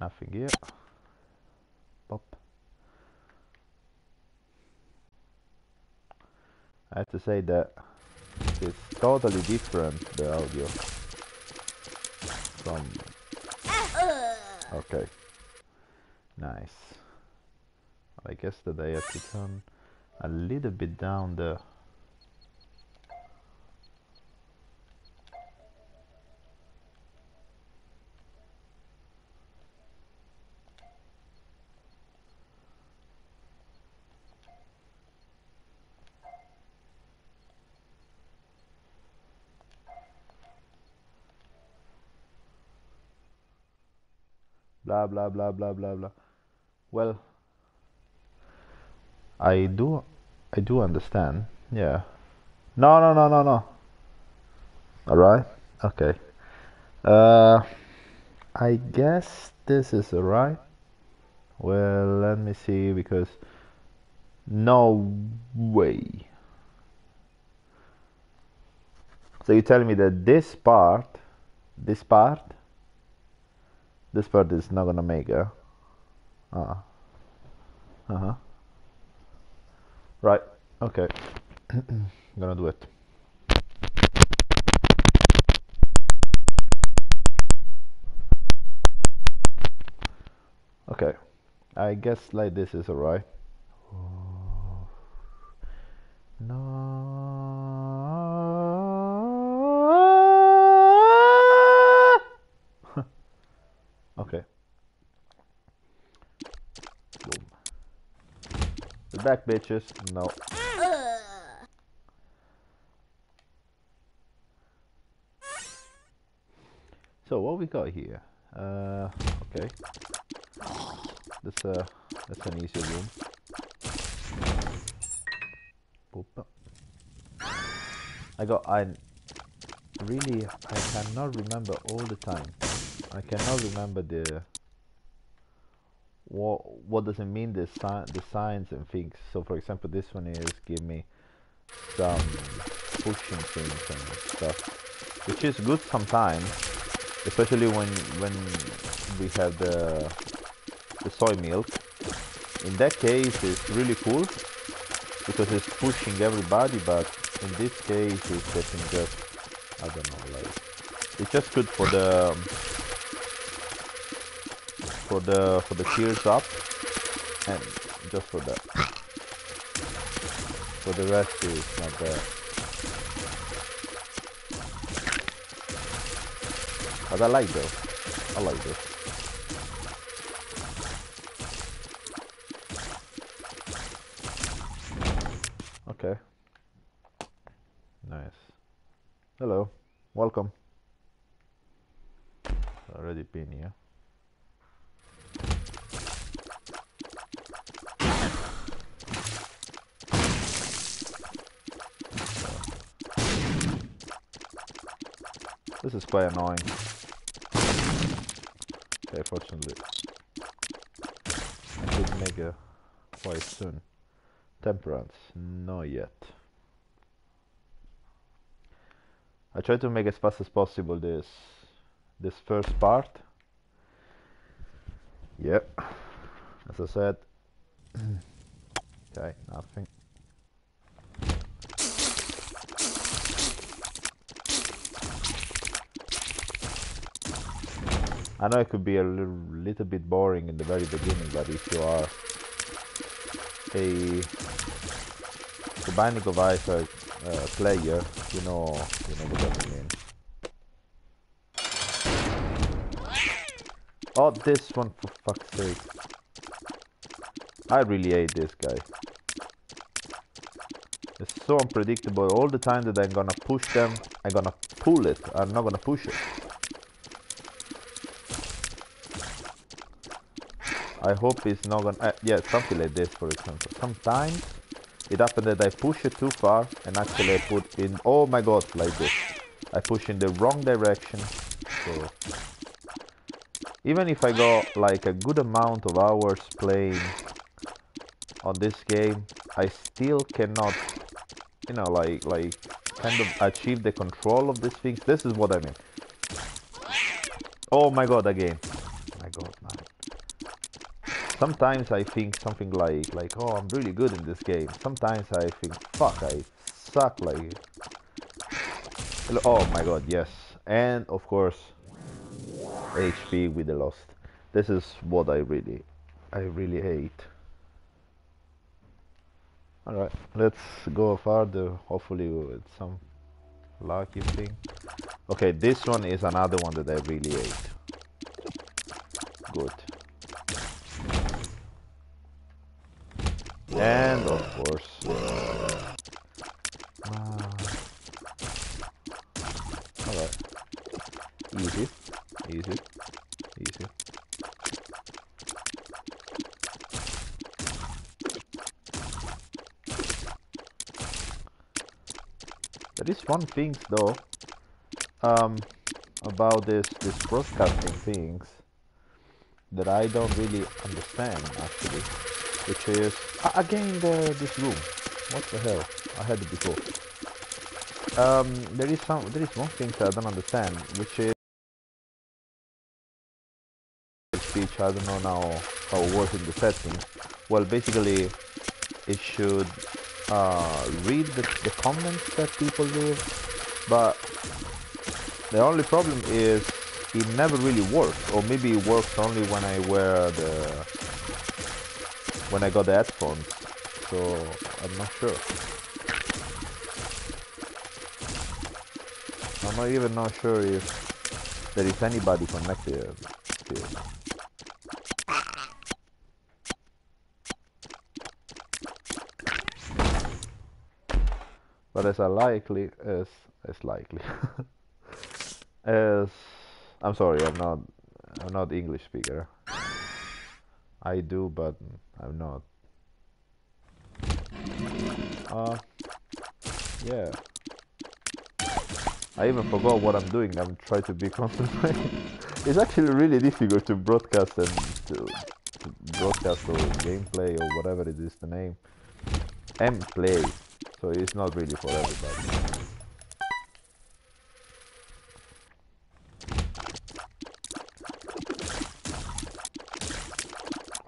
nothing here. Pop. I have to say that it's totally different the audio from okay nice I guess that I have to turn a little bit down the blah blah blah blah blah blah. Well I do I do understand. Yeah. No no no no no. All right. Okay. Uh I guess this is all right. Well let me see because no way. So you tell me that this part this part this part is not gonna make it. Uh. Uh huh. Right. Okay. I'm gonna do it. Okay. I guess like this is alright. No. Okay. Boom. The back bitches. No. So what we got here? Uh, okay. That's uh, that's an easy room. Boop. I got I really I cannot remember all the time. I cannot remember the what what does it mean the the signs and things. So for example, this one is give me some pushing things and stuff, which is good sometimes, especially when when we have the the soy milk. In that case, it's really cool because it's pushing everybody, but in this case, it's getting just I don't know like it's just good for the for the for the tears up and just for that for the rest is not there but I like this I like those okay nice hello welcome already been here Quite annoying. Okay, fortunately. I could make a quite soon. Temperance, not yet. I try to make as fast as possible this this first part. Yep. As I said. okay, nothing. I know it could be a little, bit boring in the very beginning, but if you are a the Binding of Isaac uh, player, you know you know what I mean. Oh, this one for fuck's sake! I really hate this guy. It's so unpredictable. All the time that I'm gonna push them, I'm gonna pull it. I'm not gonna push it. I hope it's not gonna... Uh, yeah, something like this, for example. Sometimes it happens that I push it too far and actually I put in... Oh my god, like this. I push in the wrong direction. So... Even if I got like a good amount of hours playing on this game, I still cannot, you know, like, like, kind of achieve the control of these things. This is what I mean. Oh my god, again. Sometimes I think something like like oh I'm really good in this game. Sometimes I think fuck I suck like oh my god yes and of course HP with the lost. This is what I really I really hate. Alright, let's go further, hopefully with some lucky thing. Okay, this one is another one that I really hate. Good. And of course, uh, alright. Easy, easy, easy. There is one thing though um, about this this broadcasting things that I don't really understand actually, which is uh, again the, this room. What the hell? I had it before. Um, there is some there is one thing that I don't understand, which is speech. I don't know now how it works in the settings. Well, basically, it should uh, read the, the comments that people leave, but the only problem is it never really works, or maybe it works only when I wear the when I got the headphones. So I'm not sure. I'm not even not sure if there is anybody connected here. but as likely as as likely as I'm sorry, I'm not I'm not English speaker. I do, but I'm not. Uh, yeah. I even forgot what I'm doing. I'm trying to be concentrated. it's actually really difficult to broadcast and to, to broadcast or gameplay or whatever it is the name and play so it's not really for everybody.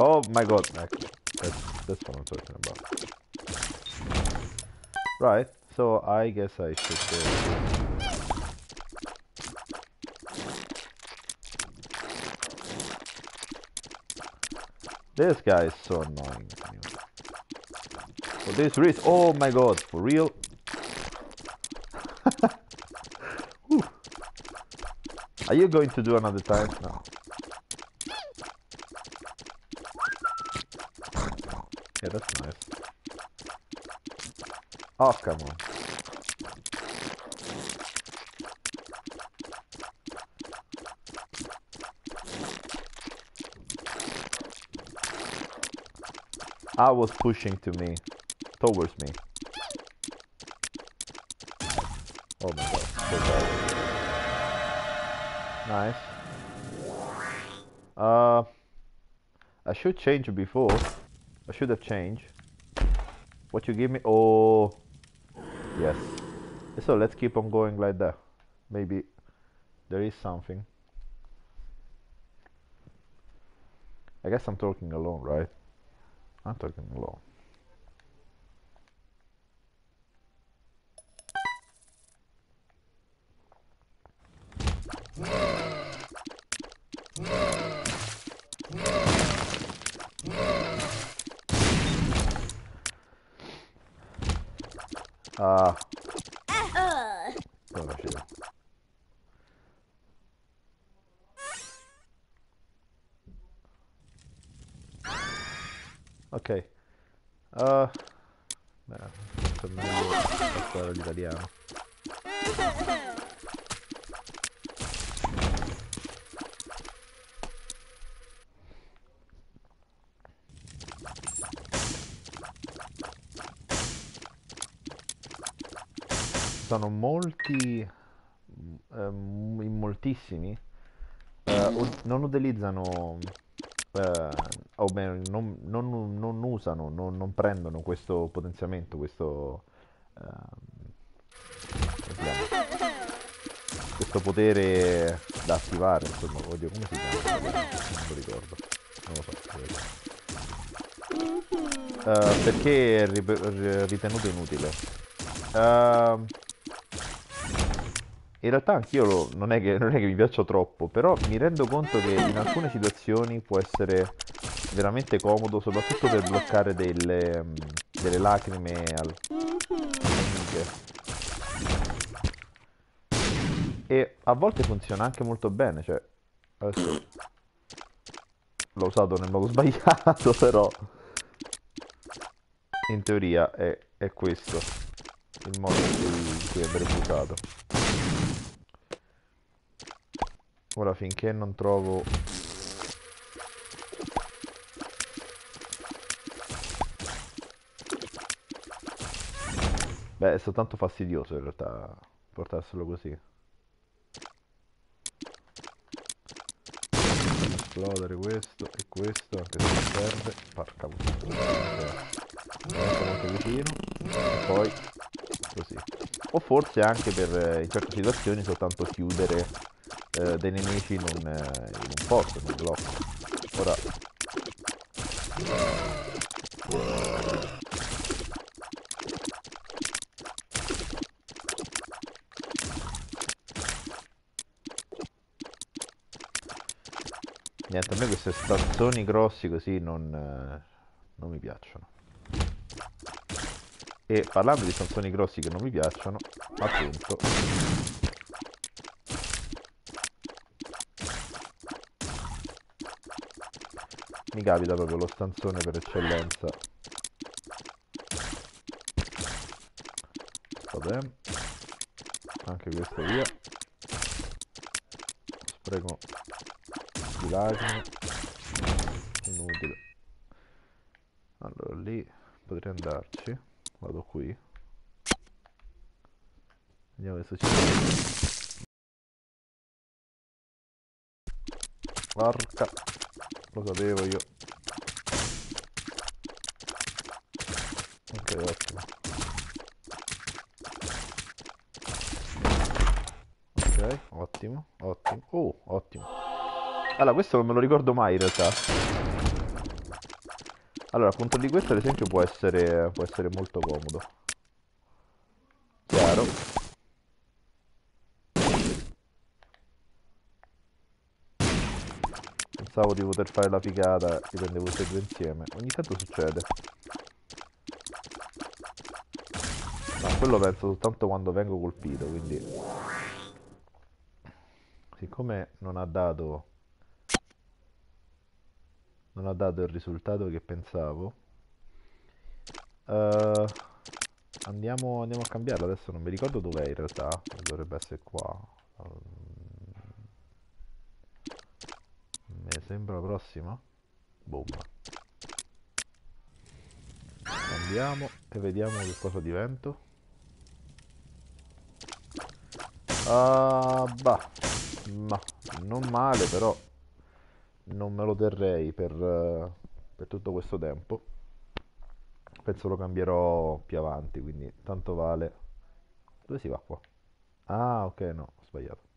Oh my god, that's, that's what I'm talking about. Right, so I guess I should... Uh, this guy is so annoying. For this risk. Oh my god, for real? Are you going to do another time? No. Oh, come on. I was pushing to me towards me. Oh my god, so bad. Nice. Uh, I should change before. I should have changed. What you give me? Oh, yes. So let's keep on going like that. Maybe there is something. I guess I'm talking alone, right? I'm talking alone. Ah. Cosa c'è? Ok. Uh, beh, per meglio l'italiano. Sono molti, ehm, in moltissimi, eh, non utilizzano, eh, o meglio, non, non, non usano, non, non, prendono questo potenziamento, questo, eh, questo potere da attivare, insomma, oddio, come si chiama? Non lo ricordo, non lo so. Uh, perché è ritenuto inutile? Uh, in realtà anch'io lo, non, è che, non è che mi piaccia troppo, però mi rendo conto che in alcune situazioni può essere veramente comodo, soprattutto per bloccare delle, delle lacrime al... E a volte funziona anche molto bene, cioè... Adesso l'ho usato nel modo sbagliato, però... In teoria è, è questo il modo in cui, andrebbe usato. Ora finché non trovo Beh, è soltanto fastidioso in realtà portarselo così. Esplodere questo e questo, anche se non serve. Porca puttana. molto vicino. E poi così. O forse anche per in certe situazioni soltanto chiudere eh, dei nemici in un, eh, in un posto, in un blocco. Ora... Niente, a me questi stanzoni grossi così non, eh, non mi piacciono. E parlando di stanzoni grossi che non mi piacciono, appunto, mi capita proprio lo stanzone per eccellenza. Vabbè anche questo via. Spreco di lacrime inutile. Allora lì potrei andarci vado qui. Vediamo che succede porca. Lo sapevo io. Ok ottimo. Ok ottimo ottimo. Oh ottimo. Allora questo non me lo ricordo mai in realtà allora appunto di questo ad esempio può essere può essere molto comodo chiaro Pensavo di poter fare la figata, li prendevo tutti e due insieme. Ogni tanto succede. Ma quello penso soltanto quando vengo colpito, quindi... Siccome non ha dato... Non ha dato il risultato che pensavo... Uh, andiamo, andiamo a cambiarlo, adesso non mi ricordo dov'è in realtà. Dovrebbe essere qua. Uh, Mi sembra la prossima. Boom. Andiamo e vediamo che cosa divento. Ah, bah. Ma non male, però non me lo terrei per, uh, per tutto questo tempo. Penso lo cambierò più avanti, quindi tanto vale. Dove si va qua? Ah, ok, no, ho sbagliato.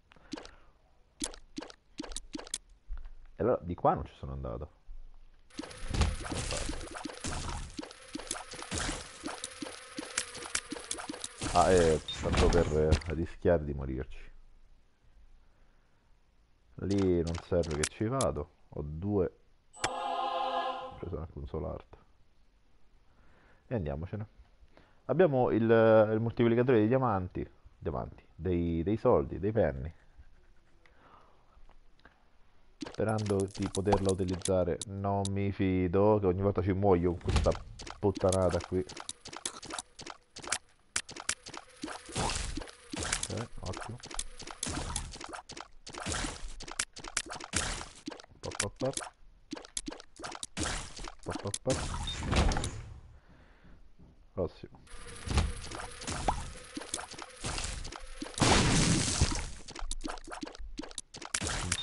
E allora di qua non ci sono andato. Ah, è tanto per rischiare di morirci. Lì non serve che ci vado. Ho due. Ho preso un soul art. E andiamocene. Abbiamo il, il moltiplicatore dei diamanti. Diamanti. Dei, dei soldi, dei penny sperando di poterla utilizzare non mi fido che ogni volta ci muoio con questa puttanata qui ok ottimo pop pop pop pop pop pop prossimo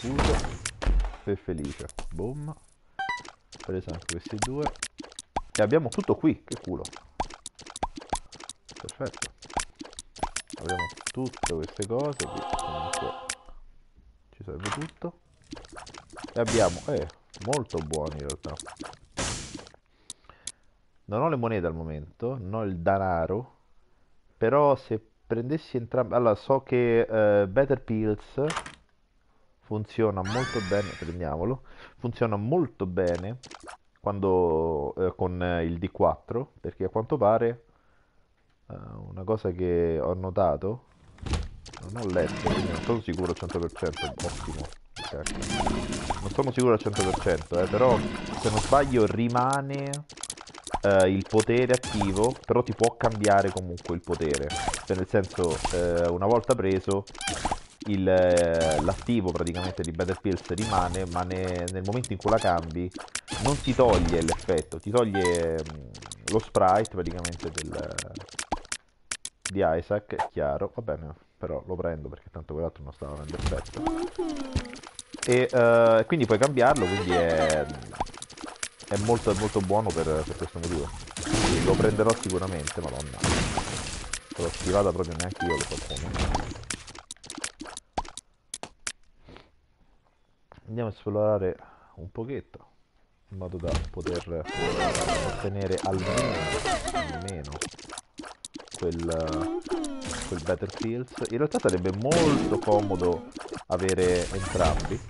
infuso e felice. Boom. Questi due. E abbiamo tutto qui, che culo. Perfetto. Abbiamo tutte queste cose, qui comunque ci serve tutto. E abbiamo, eh, molto buoni in realtà. Non ho le monete al momento, non ho il denaro, però se prendessi entrambi... Allora, so che eh, Better Pills funziona molto bene, prendiamolo, funziona molto bene quando, eh, con il D4, perché a quanto pare eh, una cosa che ho notato, non ho letto, quindi non sono sicuro al 100%, ottimo, non sono sicuro al 100%, eh, però se non sbaglio rimane eh, il potere attivo, però ti può cambiare comunque il potere, cioè nel senso eh, una volta preso il, l'attivo praticamente di Battlefields rimane, ma ne, nel momento in cui la cambi non ti toglie l'effetto, ti toglie mm, lo sprite praticamente del, di Isaac, è chiaro, va bene, però lo prendo perché tanto quell'altro non stava avendo effetto. E uh, quindi puoi cambiarlo, quindi è, è molto, molto buono per, per questo motivo. Quindi lo prenderò sicuramente, madonna. L'ho schivata proprio neanche io lo so andiamo a esplorare un pochetto in modo da poter ottenere almeno, almeno quel, quel Battlefields in realtà sarebbe molto comodo avere entrambi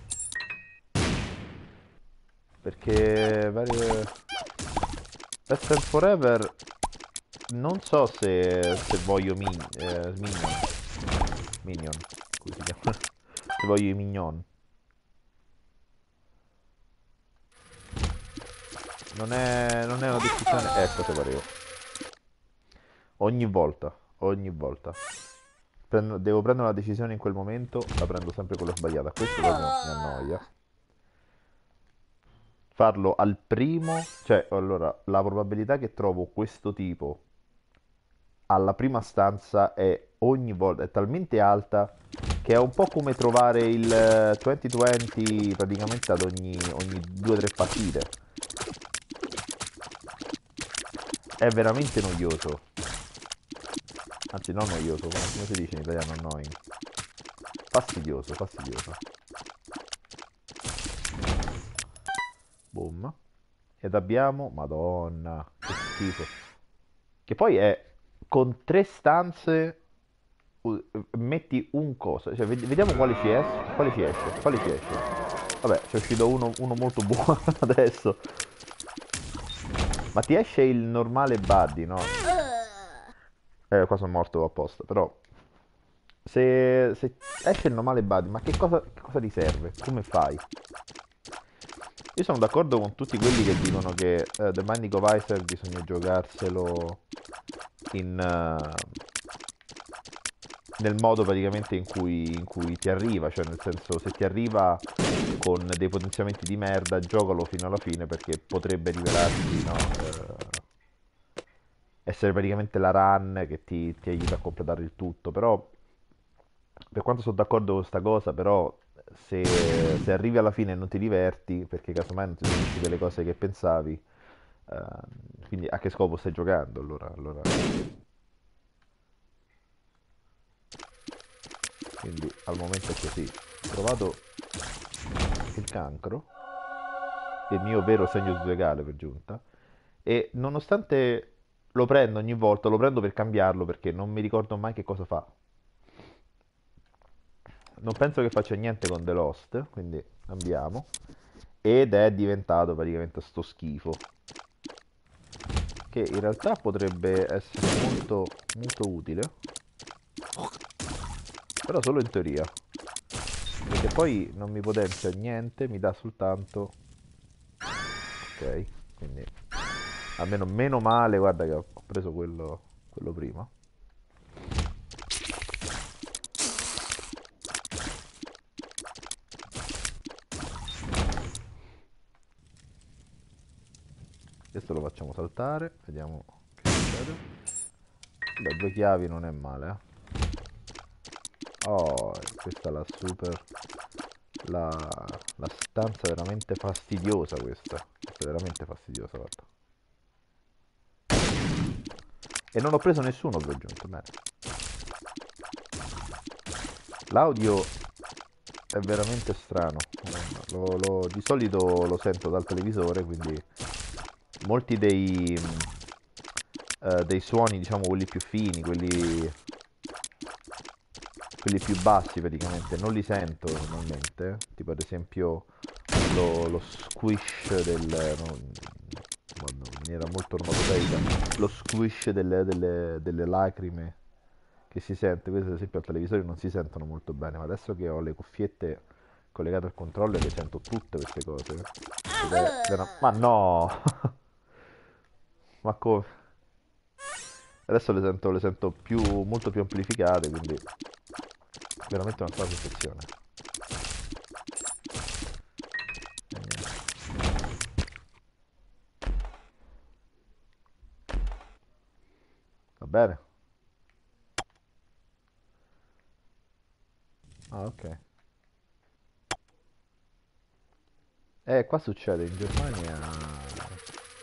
perché varie Best and Forever non so se, se voglio min, eh, Minion. Minion se voglio i Minion Non è, non è una decisione... Ecco te parevo. Ogni volta, ogni volta. Prendo, devo prendere una decisione in quel momento, la prendo sempre quella sbagliata. Questo proprio mi annoia. Farlo al primo... Cioè, allora, la probabilità che trovo questo tipo alla prima stanza è ogni volta è talmente alta che è un po' come trovare il 2020 praticamente ad ogni, ogni 2-3 partite è veramente noioso. Anzi, non noioso, come si dice in italiano annoying. Fastidioso, fastidioso. Boom. Ed abbiamo... Madonna, che schifo. Che poi è con tre stanze metti un coso, cioè vediamo quale ci esce, quale ci esce, quale ci esce. Vabbè, ci è uscito uno, uno molto buono adesso. Ma ti esce il normale buddy, no? Eh, qua sono morto apposta, però... Se, se esce il normale buddy, ma che cosa, che cosa ti serve? Come fai? Io sono d'accordo con tutti quelli che dicono che uh, The of Isaac bisogna giocarselo in... Uh, nel modo praticamente in cui, in cui, ti arriva, cioè nel senso se ti arriva con dei potenziamenti di merda, giocalo fino alla fine perché potrebbe rivelarsi, no? eh, essere praticamente la run che ti, ti, aiuta a completare il tutto, però per quanto sono d'accordo con questa cosa, però se, se, arrivi alla fine e non ti diverti, perché casomai non ti sono uscite le cose che pensavi, eh, quindi a che scopo stai giocando allora? allora quindi al momento è così ho trovato il cancro il mio vero segno zodiacale per giunta e nonostante lo prendo ogni volta lo prendo per cambiarlo perché non mi ricordo mai che cosa fa. Non penso che faccia niente con The Lost quindi cambiamo ed è diventato praticamente sto schifo che in realtà potrebbe essere molto molto utile però solo in teoria. Perché poi non mi potenzia niente mi dà soltanto ok quindi almeno meno male guarda che ho preso quello, quello prima. Questo lo facciamo saltare vediamo che succede. Da due chiavi non è male eh Oh, questa è la super... La, la stanza veramente fastidiosa questa. Questa è veramente fastidiosa, guarda. E non ho preso nessuno, vi ho aggiunto, bene. L'audio è veramente strano. Lo, lo, di solito lo sento dal televisore, quindi molti dei, eh, dei suoni, diciamo, quelli più fini, quelli, quelli più bassi praticamente, non li sento normalmente, tipo ad esempio lo, lo squish del... No, in maniera molto onomatopeica, lo squish delle, delle, delle lacrime che si sente, questo ad esempio al televisore non si sentono molto bene, ma adesso che ho le cuffiette collegate al controller le sento tutte queste cose. È, è Ma no! ma come? Adesso le sento, le sento più, molto più amplificate, quindi veramente una cosa sensazione. Va bene. Ah, ok. Eh, qua succede, in Germania...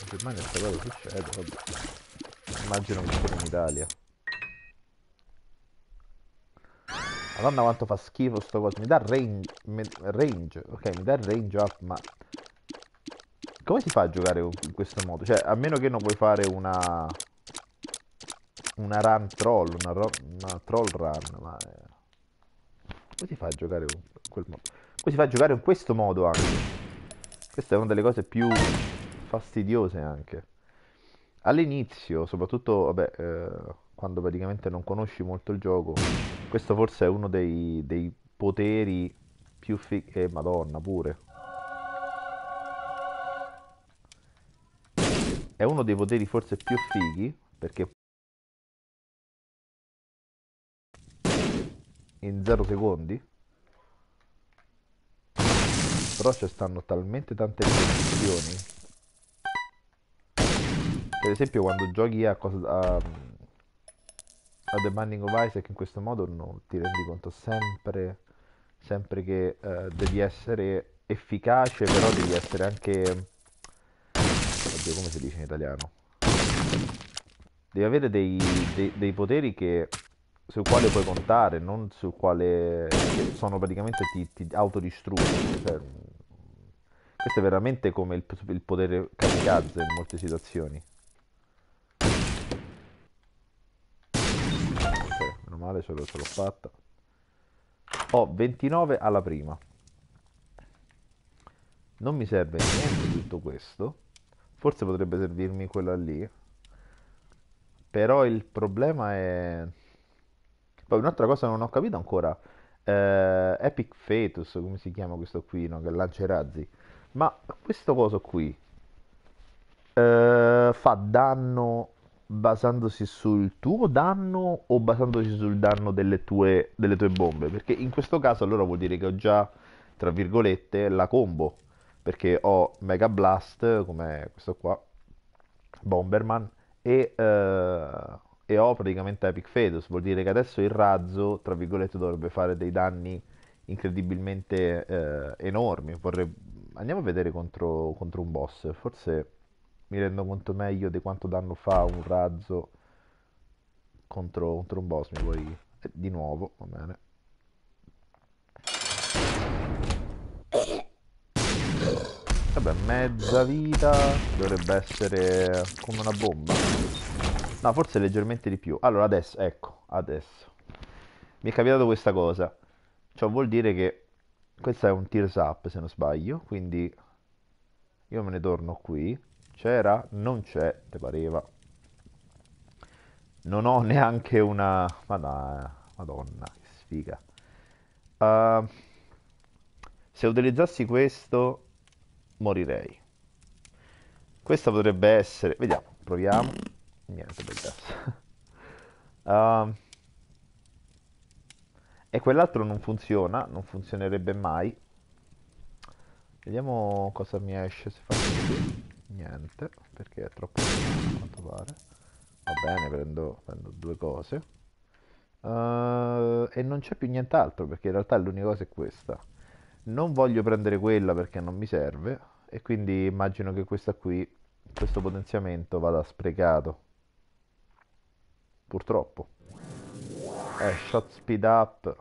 In Germania questa cosa succede, vabbè. Immagino che pure in Italia. Madonna quanto fa schifo sto coso. Mi dà range, range. Ok, mi dà range up, ma... Come si fa a giocare in questo modo? Cioè, a meno che non puoi fare una... Una run troll, una, una troll run, ma... Eh, come si fa a giocare in quel modo? Come si fa a giocare in questo modo anche? Questa è una delle cose più fastidiose anche. All'inizio, soprattutto, vabbè, eh, quando praticamente non conosci molto il gioco, questo forse è uno dei, dei poteri più fighi. Eh, madonna, pure. È uno dei poteri forse più fighi, perché in 0 secondi però ci stanno talmente tante restrizioni per esempio quando giochi a, cosa, a, a The Binding of Isaac in questo modo non ti rendi conto sempre sempre che uh, devi essere efficace però devi essere anche oddio come si dice in italiano devi avere dei, dei, dei poteri che sul quale puoi contare, non sul quale sono praticamente ti, ti autodistruggono. Cioè, questo è veramente come il, il potere kamikaze in molte situazioni. Ok, meno male ce l'ho, fatta. Ho 29 alla prima. Non mi serve niente tutto questo. Forse potrebbe servirmi quella lì. Però il problema è poi un'altra cosa non ho capito ancora, eh, Epic Fetus, come si chiama questo qui, no? che lancia i razzi. Ma questo coso qui eh, fa danno basandosi sul tuo danno o basandosi sul danno delle tue, delle tue bombe? Perché in questo caso allora vuol dire che ho già, tra virgolette, la combo. Perché ho Mega Blast, come questo qua, Bomberman, e... Eh, e ho praticamente Epic Fetus, vuol dire che adesso il razzo, tra virgolette, dovrebbe fare dei danni incredibilmente eh, enormi. Vorrei... Andiamo a vedere contro, contro, un boss, forse mi rendo conto meglio di quanto danno fa un razzo contro, contro un boss, mi vuoi... Eh, di nuovo, va bene. Vabbè, mezza vita dovrebbe essere come una bomba. No, forse leggermente di più. Allora, adesso, ecco, adesso. Mi è capitato questa cosa. Ciò vuol dire che questo è un tears up, se non sbaglio. Quindi io me ne torno qui. C'era? Non c'è, te pareva. Non ho neanche una... Madonna, madonna che sfiga. Uh, se utilizzassi questo, morirei. Questa potrebbe essere... Vediamo, proviamo niente per gas. uh, e quell'altro non funziona, non funzionerebbe mai. Vediamo cosa mi esce se faccio. Niente, perché è troppo a quanto pare. Va bene, prendo, prendo due cose. Uh, e non c'è più nient'altro, perché in realtà l'unica cosa è questa. Non voglio prendere quella perché non mi serve, e quindi immagino che questa qui, questo potenziamento vada sprecato purtroppo. Eh, shot speed up.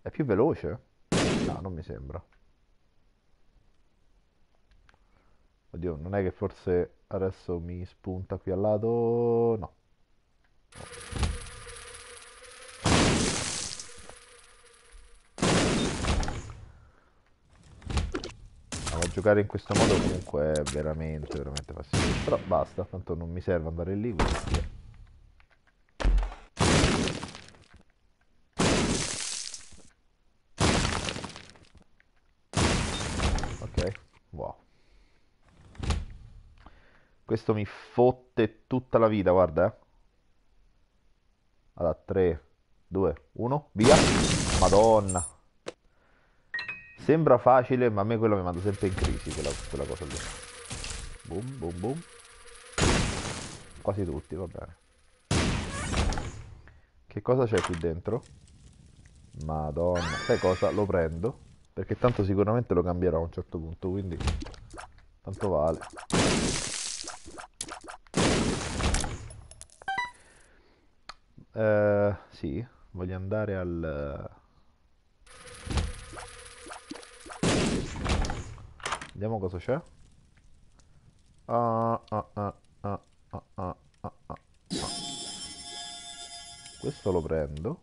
È più veloce? No, non mi sembra. Oddio, non è che forse adesso mi spunta qui al lato... No. No, giocare in questo modo comunque è veramente, veramente fastidioso. Però basta, tanto non mi serve andare lì, quindi via. Ok, wow. Questo mi fotte tutta la vita, guarda, eh. Allora, 3, 2, 1, via. Madonna. Sembra facile, ma a me quello mi manda sempre in crisi, quella, quella cosa lì. Boom, boom, boom. Quasi tutti, va bene. Che cosa c'è qui dentro? Madonna. Sai cosa? Lo prendo. Perché tanto sicuramente lo cambierò a un certo punto, quindi... Tanto vale. Eh, sì, voglio andare al... Vediamo cosa c'è. Ah, ah, ah, ah, ah, ah. Questo lo prendo.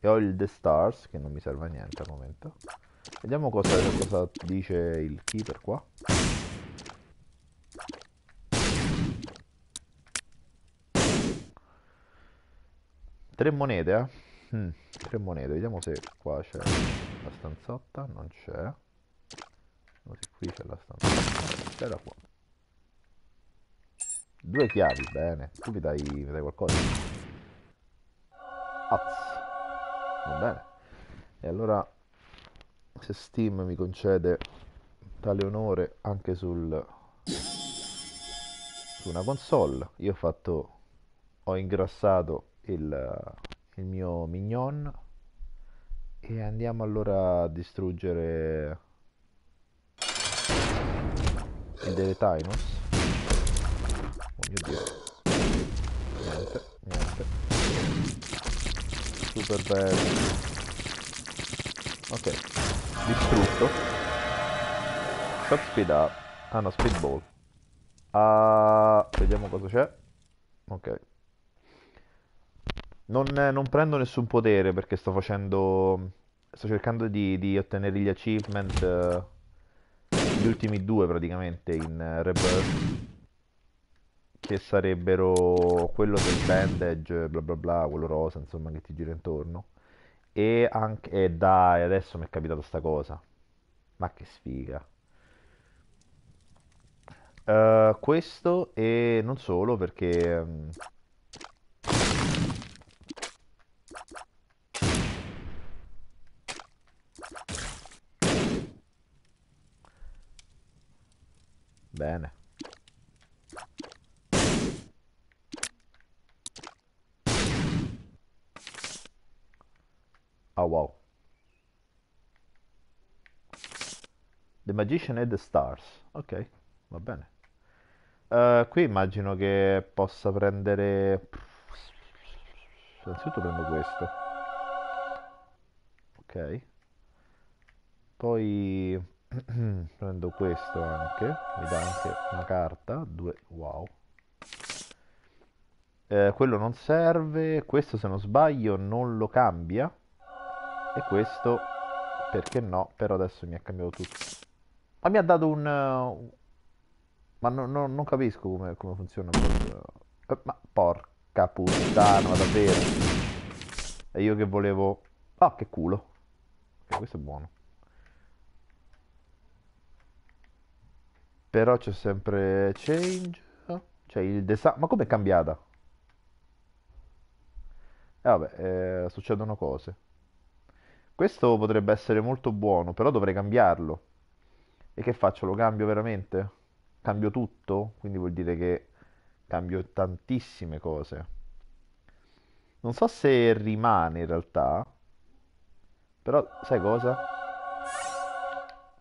E ho il The Stars, che non mi serve a niente al momento. Vediamo cosa, cosa dice il keeper qua. Tre monete, eh? Mm, tre monete, vediamo se qua c'è la stanzotta, non c'è. No, se qui c'è la stanzotta, c'era qua. Due chiavi, bene. Tu mi dai, mi dai qualcosa? Az. Va bene. E allora, se Steam mi concede tale onore anche sul su una console, io ho fatto ho ingrassato il, il mio mignon. E andiamo allora a distruggere il delle Tainos. Oh mio dio. Niente niente. Super bello. Ok distrutto. Shot speed up. Ah no speedball. Ah, vediamo cosa c'è. Ok non, non prendo nessun potere perché sto facendo... Sto cercando di, di ottenere gli achievement, eh, gli ultimi due praticamente in eh, Rebirth, che sarebbero quello del bandage, bla bla bla, quello rosa, insomma, che ti gira intorno. E anche... E dai, adesso mi è capitato sta cosa. Ma che sfiga. Eh, questo e non solo perché... mm, Bene. Oh wow. The Magician and the Stars. Ok, va bene. Eh, qui immagino che possa prendere... Innanzitutto prendo questo. Ok. Poi prendo questo anche. Mi dà anche una carta. Due... Wow. Eh, quello non serve. Questo se non sbaglio non lo cambia. E questo perché no? Però adesso mi ha cambiato tutto. Ma mi ha dato un... uh, Ma no- no- non capisco come, come funziona. Eh, Ma porca puttana, davvero. E io che volevo... Ah, che culo. Ok, questo è buono. Però c'è sempre change. C'è il design. Ma com'è cambiata? E vabbè, eh, succedono cose. Questo potrebbe essere molto buono, però dovrei cambiarlo. E che faccio? Lo cambio veramente? Cambio tutto? Quindi vuol dire che cambio tantissime cose. Non so se rimane in realtà, però sai cosa?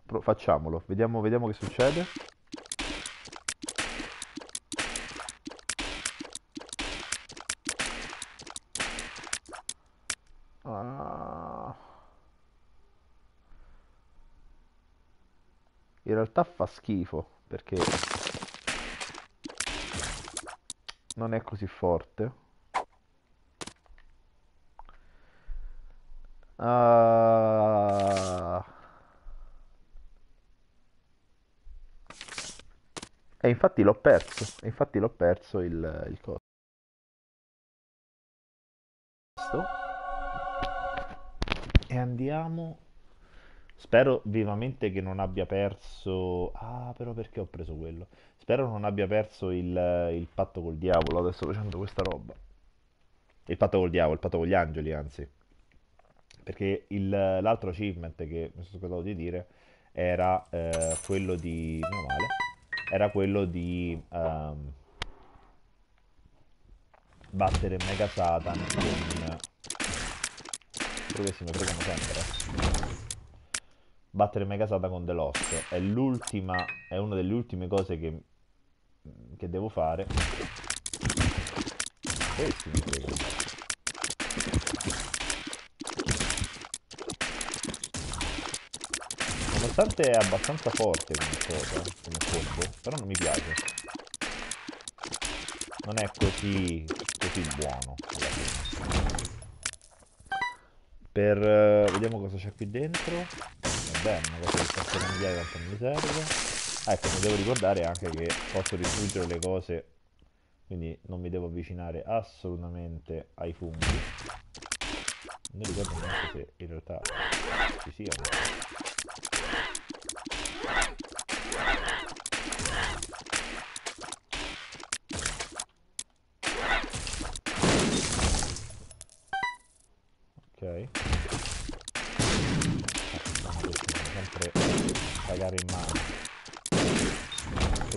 Pro- facciamolo, vediamo, vediamo che succede. In realtà fa schifo. perché non è così forte. Uh... E infatti l'ho perso, e infatti l'ho perso il, il costo. E andiamo Spero vivamente che non abbia perso... Ah, però perché ho preso quello? Spero non abbia perso il, il patto col diavolo adesso facendo questa roba. Il patto col diavolo, il patto con gli angeli, anzi. Perché il- l'altro achievement che mi sono scordato di dire era eh, quello di... Meno male. Era quello di... ehm, battere Mega Satan con... Mi fregano sempre battere Megasada con The Lost. È l'ultima, è una delle ultime cose che, che devo fare. Questi mi fregano. Nonostante è abbastanza forte come cosa, come colpo, però non mi piace. Non è così, così buono alla fine. Per... Uh, vediamo cosa c'è qui dentro bene, una cosa che posso cambiare non mi serve. Ah, ecco, mi devo ricordare anche che posso distruggere le cose, quindi non mi devo avvicinare assolutamente ai funghi. Non ricordo neanche se in realtà ci siano.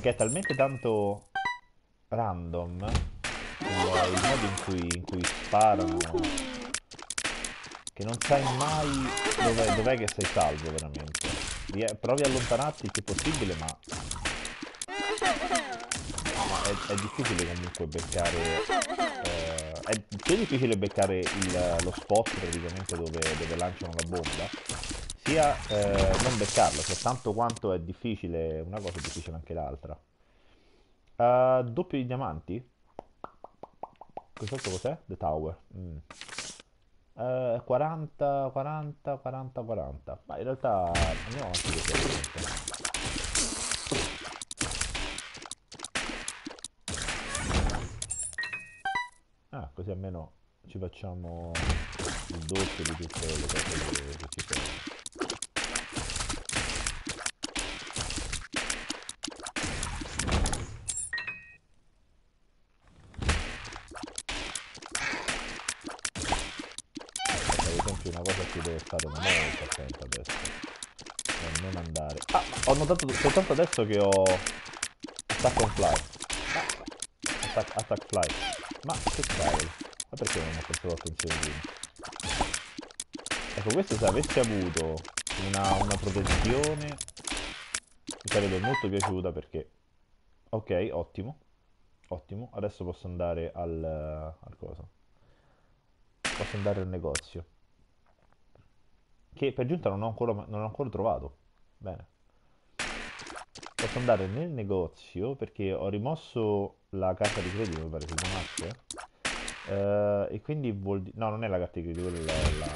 Perché è talmente tanto random il, modo in cui, in cui, sparano che non sai mai dov'è, dov che sei salvo veramente. Provi a allontanarti il più possibile ma, ma è, è, difficile comunque beccare eh, è più difficile beccare il, lo spot praticamente dove, dove lanciano la bomba sia eh, non beccarlo, cioè tanto quanto è difficile una cosa è difficile anche l'altra. Uh, doppio di diamanti? Quest'altro cos'è? The Tower. Mm. Uh, 40, 40, 40, 40. Ma in realtà andiamo avanti così. Ah, così almeno ci facciamo il doppio di tutte le cose che ci sono. Stare molto attento adesso. Per non andare. Ah ho notato soltanto adesso che ho attack on fly. Attack, attack fly. Ma che cavolo? Ma perché non ho prestato attenzione prima? Ecco questo se avessi avuto una, una protezione mi sarebbe molto piaciuta perché ok ottimo. Ottimo. Adesso posso andare al, al cosa posso andare al negozio che per giunta non ho ancora, non ho ancora trovato. Bene. Posso andare nel negozio perché ho rimosso la carta di credito, mi pare si chiamasse. Uh, e quindi vuol dire... No, non è la carta di credito, quella è la...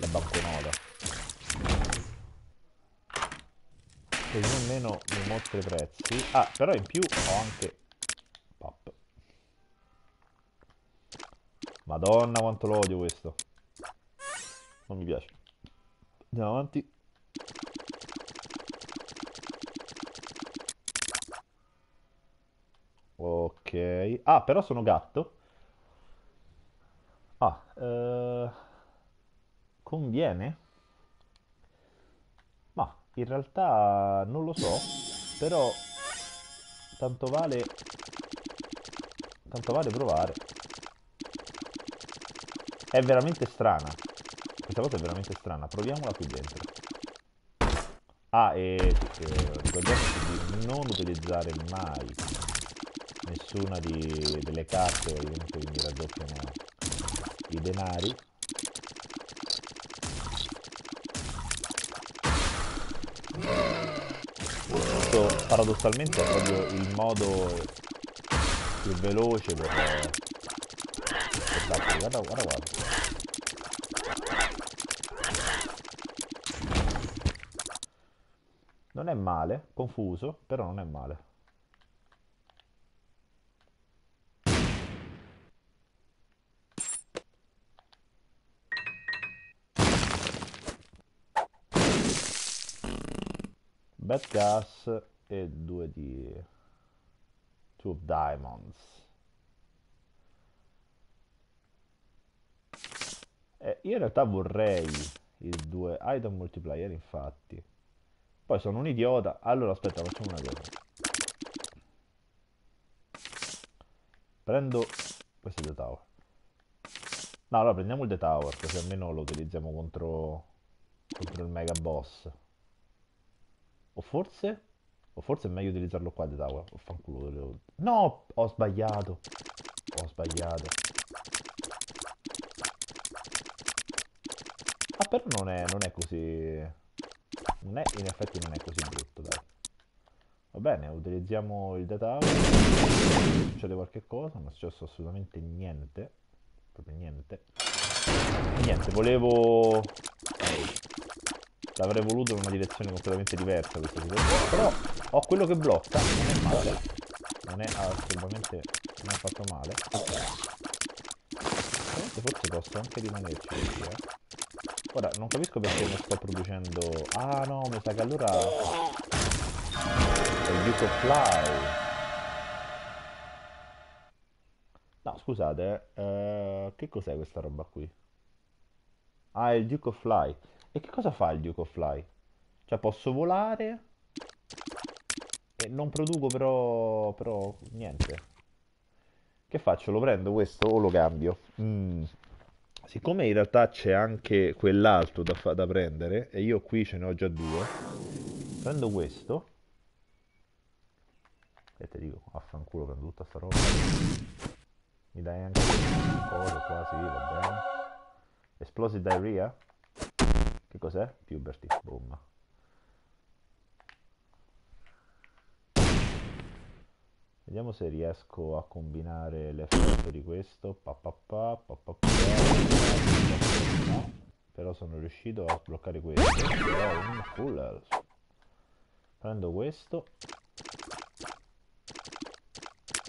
La banconota. Così almeno mi mostra i prezzi. Ah, però in più ho anche... Pop. Madonna quanto lo odio questo non mi piace. Andiamo avanti. Ok. Ah però sono gatto. Ah eh... conviene? Ma in realtà non lo so però tanto vale tanto vale provare. È veramente strana questa cosa è veramente strana, proviamola qui dentro. Ah, e ricordiamoci di non utilizzare mai nessuna di, delle carte ovviamente mi raddoppiano i denari. questo paradossalmente è proprio il modo più veloce per... per. Guarda, guarda, guarda. Non è male, confuso, però non è male. Bad Gas e due di Two of Diamonds. Eh, io in realtà vorrei il 2 item multiplier, infatti. Poi sono un idiota. Allora aspetta, facciamo una cosa. Prendo questo è The Tower. No, allora prendiamo il The Tower, così almeno lo utilizziamo contro, contro il Mega Boss. O forse... O forse è meglio utilizzarlo qua The Tower. O fanculo. No! Ho sbagliato. Ho sbagliato. Ah, però non è, non è così... Non è, in effetti non è così brutto, dai. Va bene, utilizziamo il Tower. Succede qualche cosa, non è successo assolutamente niente. Proprio niente. Niente, volevo... L'avrei voluto in una direzione completamente diversa questa situazione. Però ho quello che blocca, non è male. Non è assolutamente... non è fatto male. Forse posso anche rimanerci così, eh. Ora, non capisco perché non sto producendo... Ah no, mi sa che allora... Of Fly. No, scusate, eh, che cos'è questa roba qui? Ah, è il Duke of Fly. E che cosa fa il Duke of Fly? Cioè posso volare e non produco però, però niente. Che faccio? Lo prendo questo o lo cambio? Mm. Siccome in realtà c'è anche quell'altro da, da prendere e io qui ce ne ho già due, prendo questo e ti dico, affanculo prendo tutta sta roba. Mi dai anche un coso qua, sì, va bene. Explosive Diarrhea? Che cos'è? Puberty, boom. Vediamo se riesco a combinare l'effetto di questo. Pa, pa, pa, però sono riuscito a sbloccare questo. Prendo questo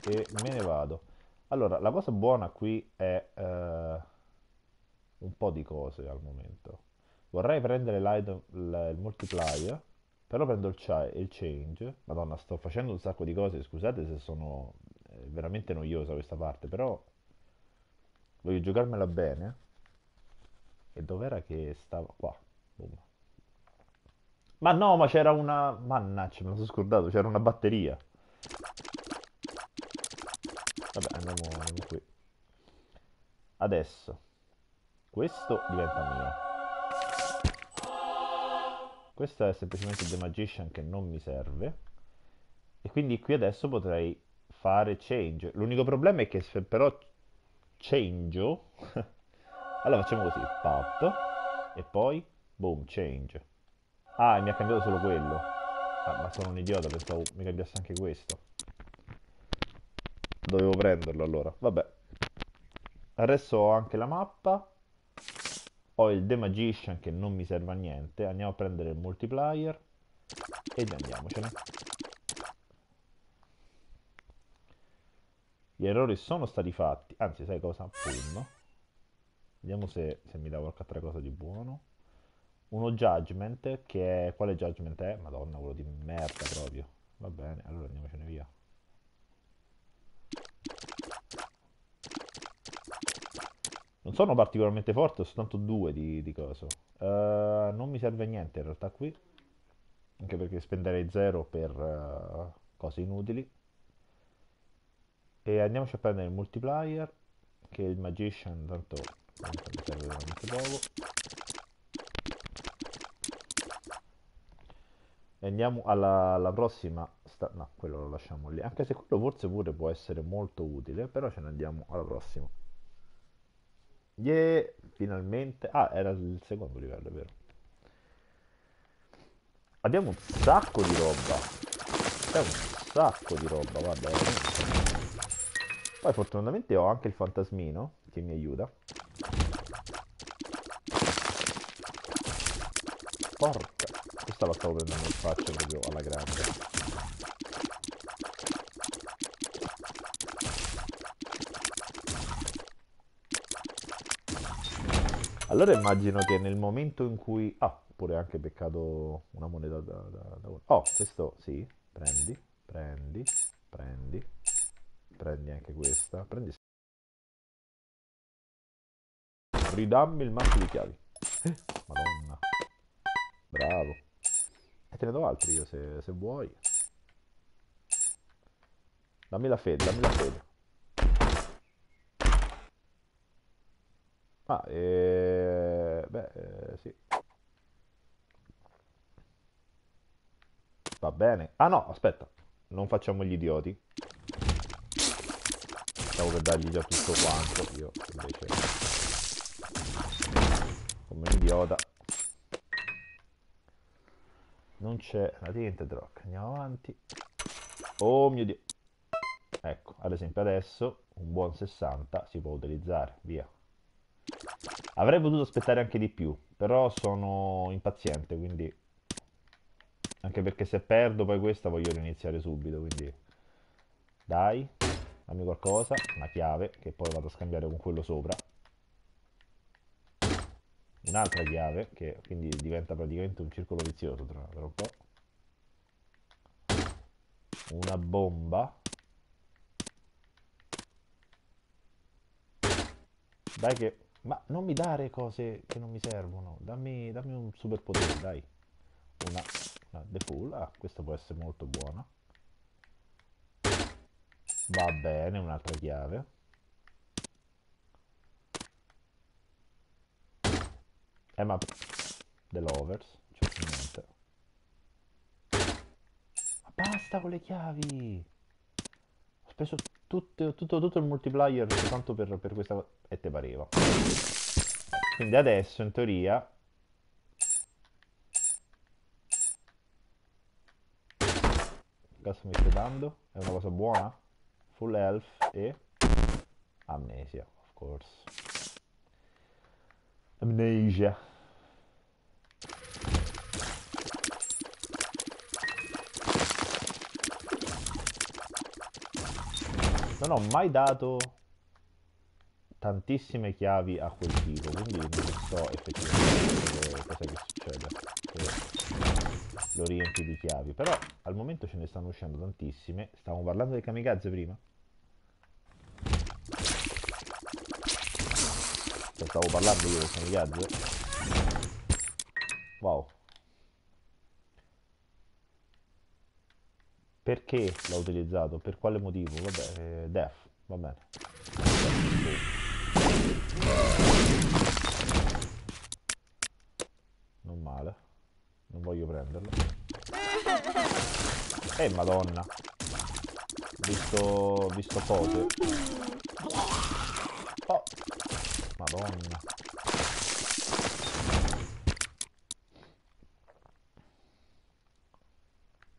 e me ne vado. Allora, la cosa buona qui è eh, un po' di cose al momento. Vorrei prendere il multiplier, però prendo il, il change. Madonna, sto facendo un sacco di cose, scusate se sono eh, veramente noiosa questa parte, però voglio giocarmela bene. E dov'era che stava? Qua. Boom. Ma no, ma c'era una... Mannaggia, me lo sono scordato, c'era una batteria. Vabbè, andiamo, andiamo qui. Adesso, questo diventa mio. Questo è semplicemente The Magician che non mi serve. E quindi qui adesso potrei fare change. L'unico problema è che se però change allora facciamo così, pop, e poi, boom, change. Ah, mi ha cambiato solo quello. Ah, ma sono un idiota, pensavo mi cambiasse anche questo. Dovevo prenderlo allora, vabbè. Adesso ho anche la mappa ho il The Magician che non mi serve a niente. Andiamo a prendere il multiplier ed andiamocene. Gli errori sono stati fatti. Anzi sai cosa? Pum. vediamo se, se mi dà qualche altra cosa di buono. Uno judgment che è quale judgment è? madonna quello di merda proprio. Va bene allora andiamocene via Non sono particolarmente forte, ho soltanto due di, di coso. Uh, non mi serve niente in realtà qui. Anche perché spenderei zero per uh, cose inutili. E andiamoci a prendere il multiplier. Che il magician, tanto mi serve veramente poco. E andiamo alla, alla prossima. no, quello lo lasciamo lì. Anche se quello forse pure può essere molto utile. Però ce ne andiamo alla prossima. Yeah, finalmente. Ah, era il secondo livello, è vero. Abbiamo un sacco di roba. Abbiamo un sacco di roba, guarda. Poi fortunatamente ho anche il fantasmino che mi aiuta. Porca. Questa la stavo prendendo in faccia proprio alla grande. Allora immagino che nel momento in cui... Ah, pure anche beccato una moneta da, da, da... Oh, questo sì, prendi, prendi, prendi, prendi anche questa, prendi... Ridammi il mazzo di chiavi. Eh, madonna. Bravo. E te ne do altri io se, se vuoi. Dammi la fede, dammi la fede. Ah, eh, beh, eh, sì. Va bene. Ah no, aspetta. Non facciamo gli idioti. Stavo per dargli già tutto quanto. Io invece... Come un idiota. Non c'è la tinta drog. Andiamo avanti. Oh mio dio. Ecco, ad esempio adesso un buon 60 si può utilizzare. Via. Avrei potuto aspettare anche di più, però sono impaziente, quindi... Anche perché se perdo poi questa voglio riniziare subito, quindi... Dai, dammi qualcosa, una chiave, che poi vado a scambiare con quello sopra. Un'altra chiave, che quindi diventa praticamente un circolo vizioso tra, tra un po'. Una bomba. Dai che ma non mi dare cose che non mi servono. Dammi, dammi un superpotere, dai. Una, una Full. Ah, questa può essere molto buona. Va bene, un'altra chiave. Eh, ma... Dell'overs. Cioè, niente. Ma basta con le chiavi! Ho speso tutto, tutto, tutto il multiplayer soltanto per, per questa cosa. E te pareva. Quindi adesso, in teoria... Cosa mi stai dando? È una cosa buona? Full health e... Amnesia, of course. Amnesia. Non ho mai dato tantissime chiavi a quel tipo, quindi non so effettivamente cosa che succede se lo riempi di chiavi, però al momento ce ne stanno uscendo tantissime. Stavamo parlando dei kamikaze prima? Cioè, stavo parlando io dei kamikaze? Wow. Perché l'ho utilizzato? Per quale motivo? Vabbè, eh, def, va bene. Non male. Non voglio prenderlo. Eh, madonna. Visto, visto cose. Oh. Madonna.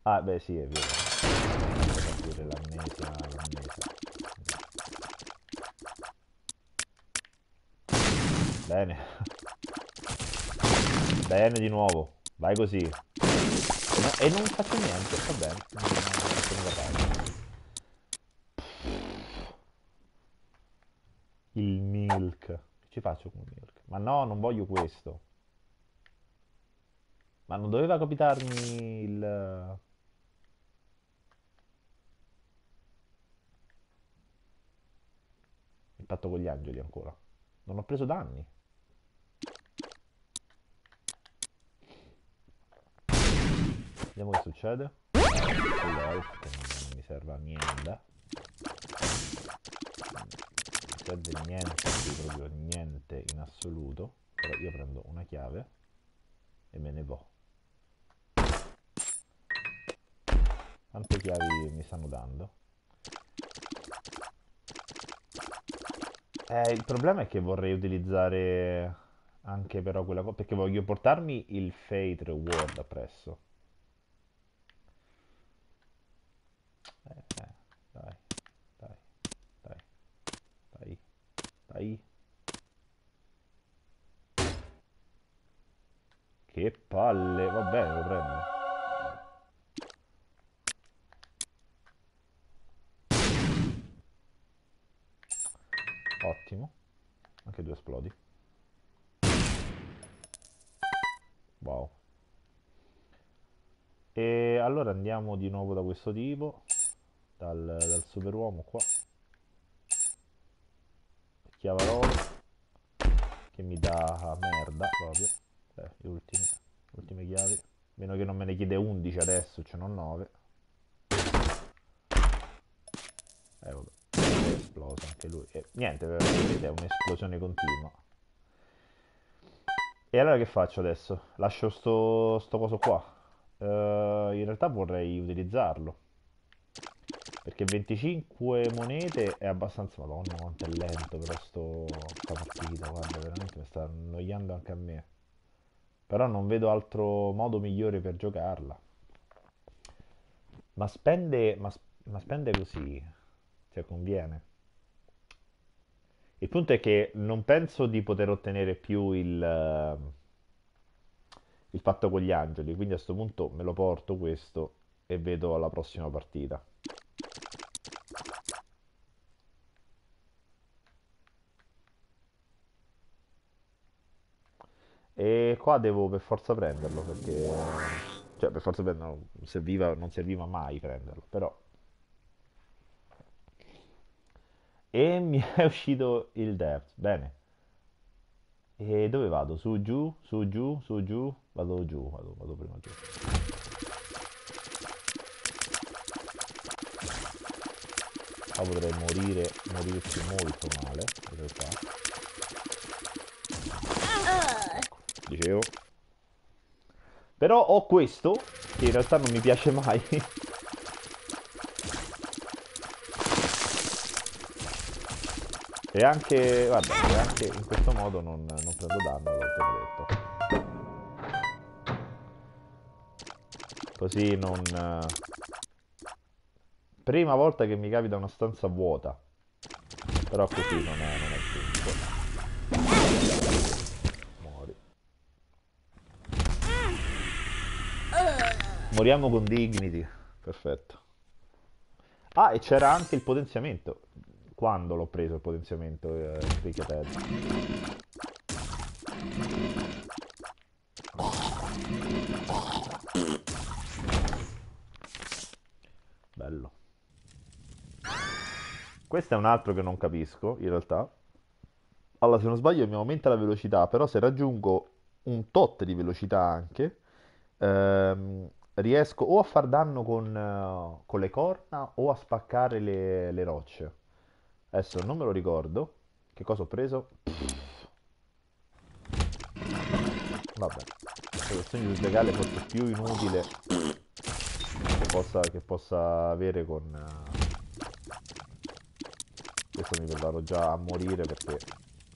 Ah, beh, sì, è vero dire l'amnesia, l'amnesia. Bene. Bene di nuovo. Vai così. No, e non faccio niente, va bene. Non, non il milk. Che ci faccio con il milk? Ma no, non voglio questo. Ma non doveva capitarmi il... patto con gli angeli ancora. Non ho preso danni. Vediamo che succede. Non mi serve a niente. Non serve niente, proprio niente in assoluto. Però io prendo una chiave e me ne vo. Quante chiavi mi stanno dando? Eh, il problema è che vorrei utilizzare anche però quella cosa, perché voglio portarmi il Fate Reward appresso. Eh, eh, dai, dai, dai, dai, dai. Che palle, vabbè lo prendo. Ottimo. Anche due esplodi. Wow. E allora andiamo di nuovo da questo tipo, dal, dal superuomo qua. Chiavarolo, che mi dà merda proprio. Eh, le ultime, le ultime chiavi. Meno che non me ne chiede 11 adesso, ce n'ho 9. Eh vabbè, è esploso anche lui. E, niente, vedete, è un'esplosione continua. E allora che faccio adesso? Lascio sto, sto coso qua. Uh, in realtà vorrei utilizzarlo. Perché 25 monete è abbastanza... Madonna quanto è lento però sto, sta partita, guarda, veramente mi sta annoiando anche a me. Però non vedo altro modo migliore per giocarla. Ma spende... ma, ma spende così. Cioè conviene. Il punto è che non penso di poter ottenere più il, il patto con gli angeli, quindi a questo punto me lo porto questo e vedo alla prossima partita. E qua devo per forza prenderlo perché... Cioè, per forza prenderlo, serviva, non serviva mai prenderlo, però e mi è uscito il depth. Bene. E dove vado? Su, giù, su, giù, su, giù. Vado giù, vado, vado prima giù. Qua potrei morire, morirci molto male, in realtà. Ecco, dicevo. Però ho questo, che in realtà non mi piace mai. E anche, guarda, e anche in questo modo non, non prendo danno, l'ho detto. Così non... Prima volta che mi capita una stanza vuota. Però così non è, non è giusto. Muori. Moriamo con dignity. Perfetto. Ah, e c'era anche il potenziamento quando l'ho preso il potenziamento eh, Cricket. Bello. Questo è un altro che non capisco, in realtà. Allora, se non sbaglio mi aumenta la velocità, però se raggiungo un tot di velocità anche, ehm, riesco o a far danno con, uh, con, le corna o a spaccare le, le rocce. Adesso non me lo ricordo. Che cosa ho preso? Vabbè. Segno di legale forse più inutile che possa, che possa avere con... Uh... Questo mi preparo già a morire perché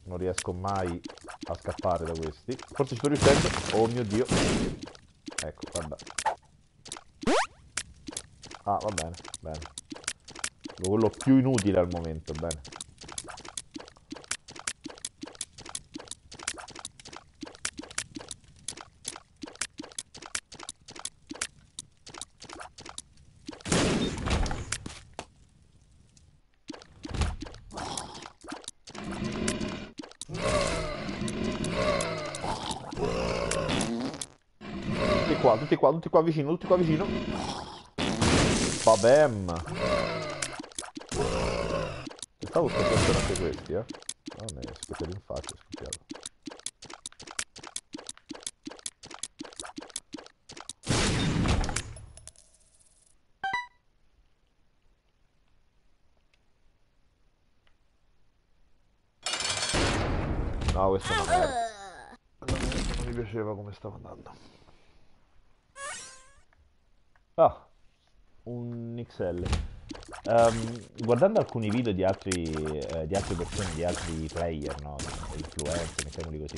non riesco mai a scappare da questi. Forse ci sto riuscendo. Oh mio dio. Ecco, guarda. Ah, va bene, bene quello più inutile al momento, bene. Tutti qua, tutti qua, tutti qua vicino, tutti qua vicino. Babem. Stavo scoppiando anche questi, eh. Ah, mi è scoppiato in faccia, è scoppiato. No, questa è. Non mi piaceva come stava andando. Ah, un XL. Um, guardando alcuni video di, altri, eh, di, altre persone, di altri player, no? influencer, mettiamoli così,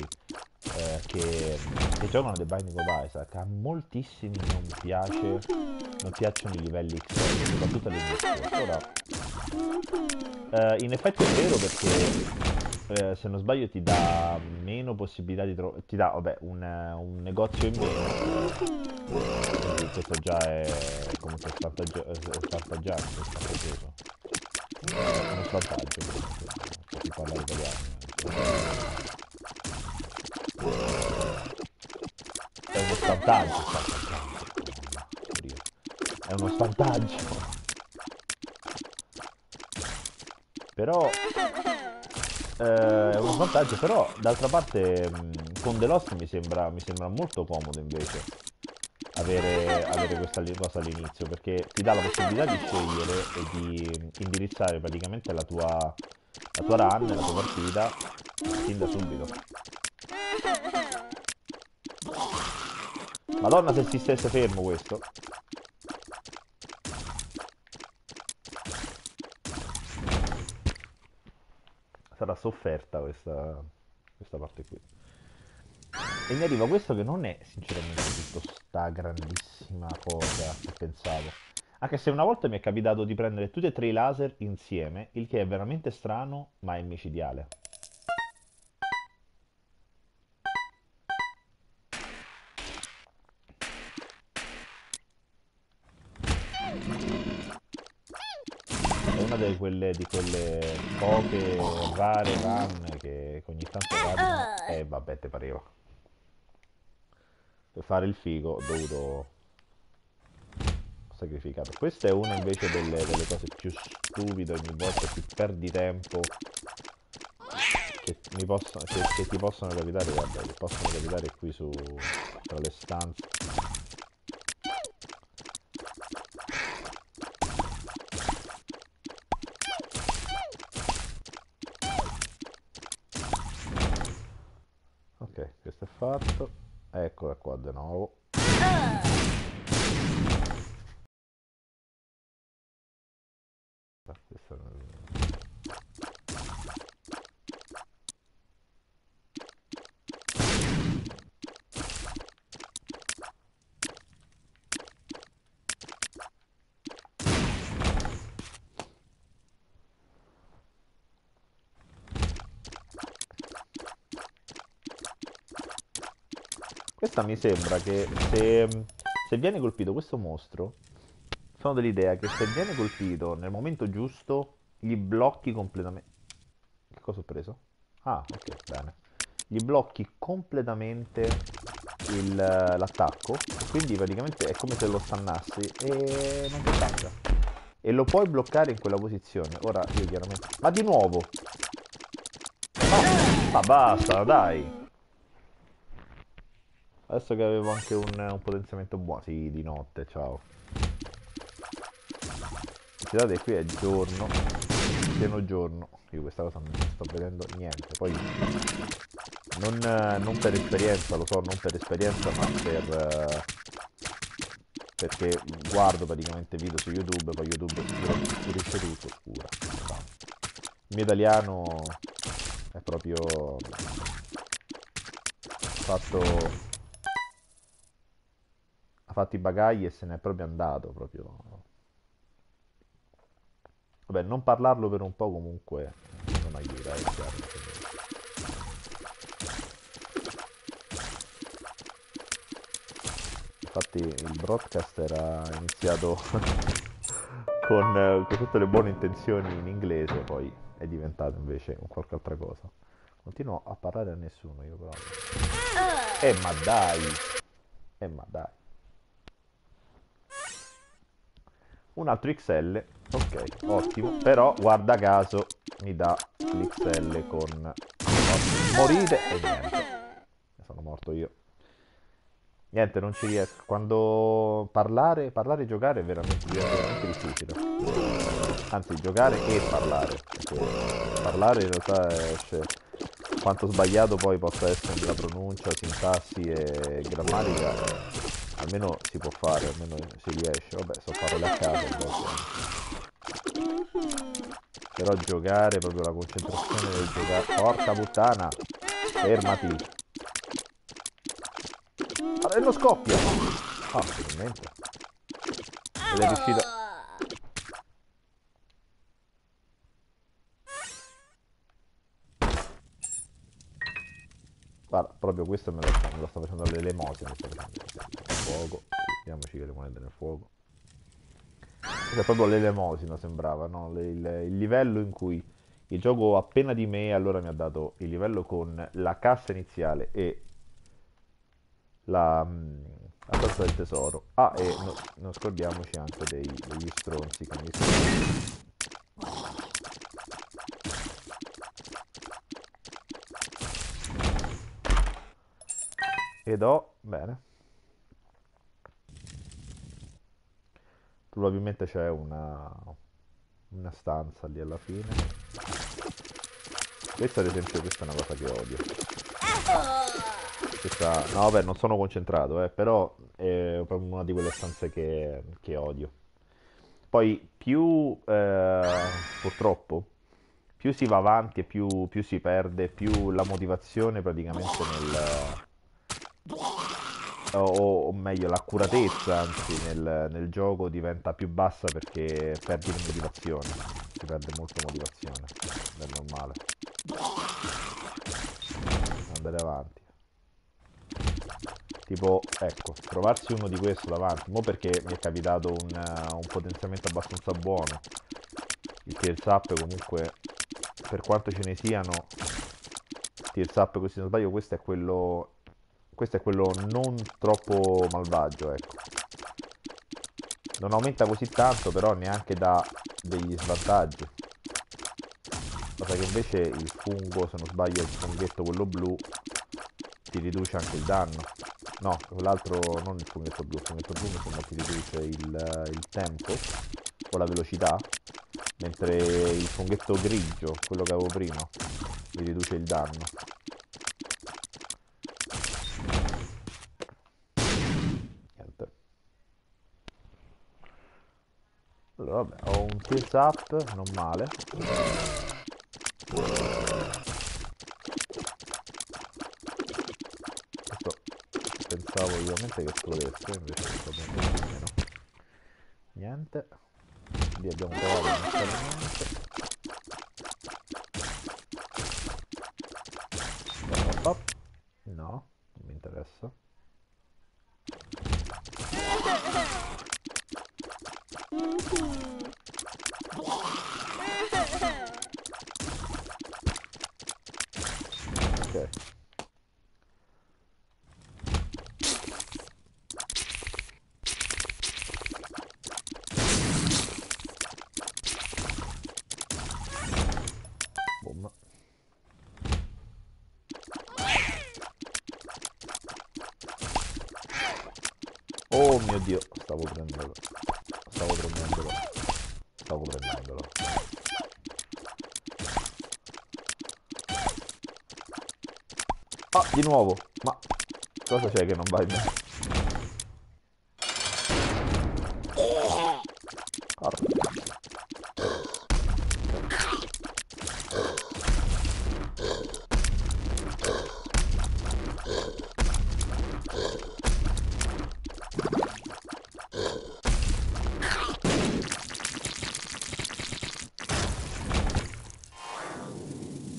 eh, che, che, giocano The Binding of Isaac, a moltissimi non piace, non piacciono i livelli XL, soprattutto all'inizio. Ora, eh, in effetti è vero perché eh, se non sbaglio ti dà meno possibilità di trovare, ti dà, vabbè, un, un negozio in meno, quindi questo già è comunque svantaggio- svantaggiante, svantaggioso. Uno svantaggio, se si parla italiano. È uno svantaggio. È uno svantaggio. Però eh, è uno svantaggio, però d'altra parte mh, con The Lost mi sembra, mi sembra molto comodo invece avere, avere questa cosa all'inizio perché ti dà la possibilità di scegliere e di indirizzare praticamente la tua, la tua run, la tua partita sin da subito. Madonna se si stesse fermo questo. Sarà sofferta questa, questa parte qui. E mi arriva questo che non è sinceramente tutto sta grandissima cosa che pensavo. Anche se una volta mi è capitato di prendere tutti e tre i laser insieme, il che è veramente strano, ma è micidiale. Di quelle, di quelle poche rare run che ogni tanto capitano. E vabbè, te pareva. Per fare il figo ho dovuto sacrificato. Questa è una invece delle, delle cose più stupide ogni volta che perdi tempo che, mi possono, che, che ti possono capitare, guarda, che possono capitare qui su tra le stanze. Fatto. Eccola qua di nuovo. Questo non- Questa mi sembra che se, se viene colpito questo mostro, sono dell'idea che se viene colpito nel momento giusto, gli blocchi completamente... Che cosa ho preso? Ah, ok, bene. Gli blocchi completamente l'attacco, quindi praticamente è come se lo stannassi e non ti attacca. E lo puoi bloccare in quella posizione. Ora io chiaramente... Ma di nuovo! Ma, ma basta, dai! Adesso che avevo anche un, un potenziamento buono. Sì, di notte, ciao. Considerate qui è giorno, pieno giorno. Io questa cosa non sto vedendo niente. Poi non, non per esperienza, lo so, non per esperienza, ma per perché guardo praticamente video su YouTube, poi YouTube pulisce tutto, scura. Il mio italiano è proprio fatto fatto i bagagli e se n'è proprio andato proprio. Vabbè non parlarlo per un po' comunque non aiuta è chiaro. Infatti il broadcast era iniziato con, con tutte le buone intenzioni in inglese poi è diventato invece un qualche altra cosa. Continuo a parlare a nessuno io proprio eh ma dai! Eh ma dai un altro XL ok ottimo. Però guarda caso mi dà l'XL con morite e niente. Sono morto io. Niente non ci riesco. Quando parlare parlare e giocare è veramente, veramente difficile. Anzi giocare e parlare. Parlare in realtà esce quanto sbagliato poi possa essere la pronuncia sintassi e grammatica almeno si può fare, almeno si riesce. Vabbè, so parole a caso. Però giocare, proprio la concentrazione del giocare. Porca puttana! Fermati! E lo scoppia! Ah, finalmente. Ed è riuscito... Guarda, proprio questo me lo, sta, me lo sta facendo l'elemosina, fuoco. Vediamoci che le monete nel fuoco. Questo è proprio l'elemosina sembrava, no? il, il livello in cui il gioco appena di me allora mi ha dato il livello con la cassa iniziale e la, mm, la tazza del tesoro. Ah, e no, non scordiamoci anche dei, degli stronzi che mi sono... Ed ho... bene. Probabilmente c'è una, una stanza lì alla fine. Questa ad esempio, questa è una cosa che odio. Questa... No, vabbè, non sono concentrato, eh, però è proprio una di quelle stanze che, che odio. Poi più, eh, purtroppo, più si va avanti e più, più si perde, più la motivazione praticamente nel o, o meglio l'accuratezza anzi nel, nel, gioco diventa più bassa perché perdi le motivazioni si perde molto motivazione. È normale. Andare avanti. Tipo ecco trovarsi uno di questo davanti. Mo perché mi è capitato un, un potenziamento abbastanza buono. Il Tears Up comunque per quanto ce ne siano Tears Up così non sbaglio questo è quello questo è quello non troppo malvagio, ecco. Non aumenta così tanto, però neanche dà degli svantaggi. Cosa che invece il fungo, se non sbaglio il funghetto quello blu, ti riduce anche il danno. No, quell'altro, non il funghetto blu, il funghetto blu mi sembra ti riduce il, il tempo o la velocità, mentre il funghetto grigio, quello che avevo prima, mi riduce il danno. Allora, tilt up, non male. Questo pensavo ovviamente che esplodesse, invece è meno. Niente. Lì abbiamo trovato niente. No, non mi interessa. Oh mio dio, stavo prendendo. Stavo prendendolo. Stavo prendendolo. Ah, di nuovo. Ma cosa c'è che non va in me?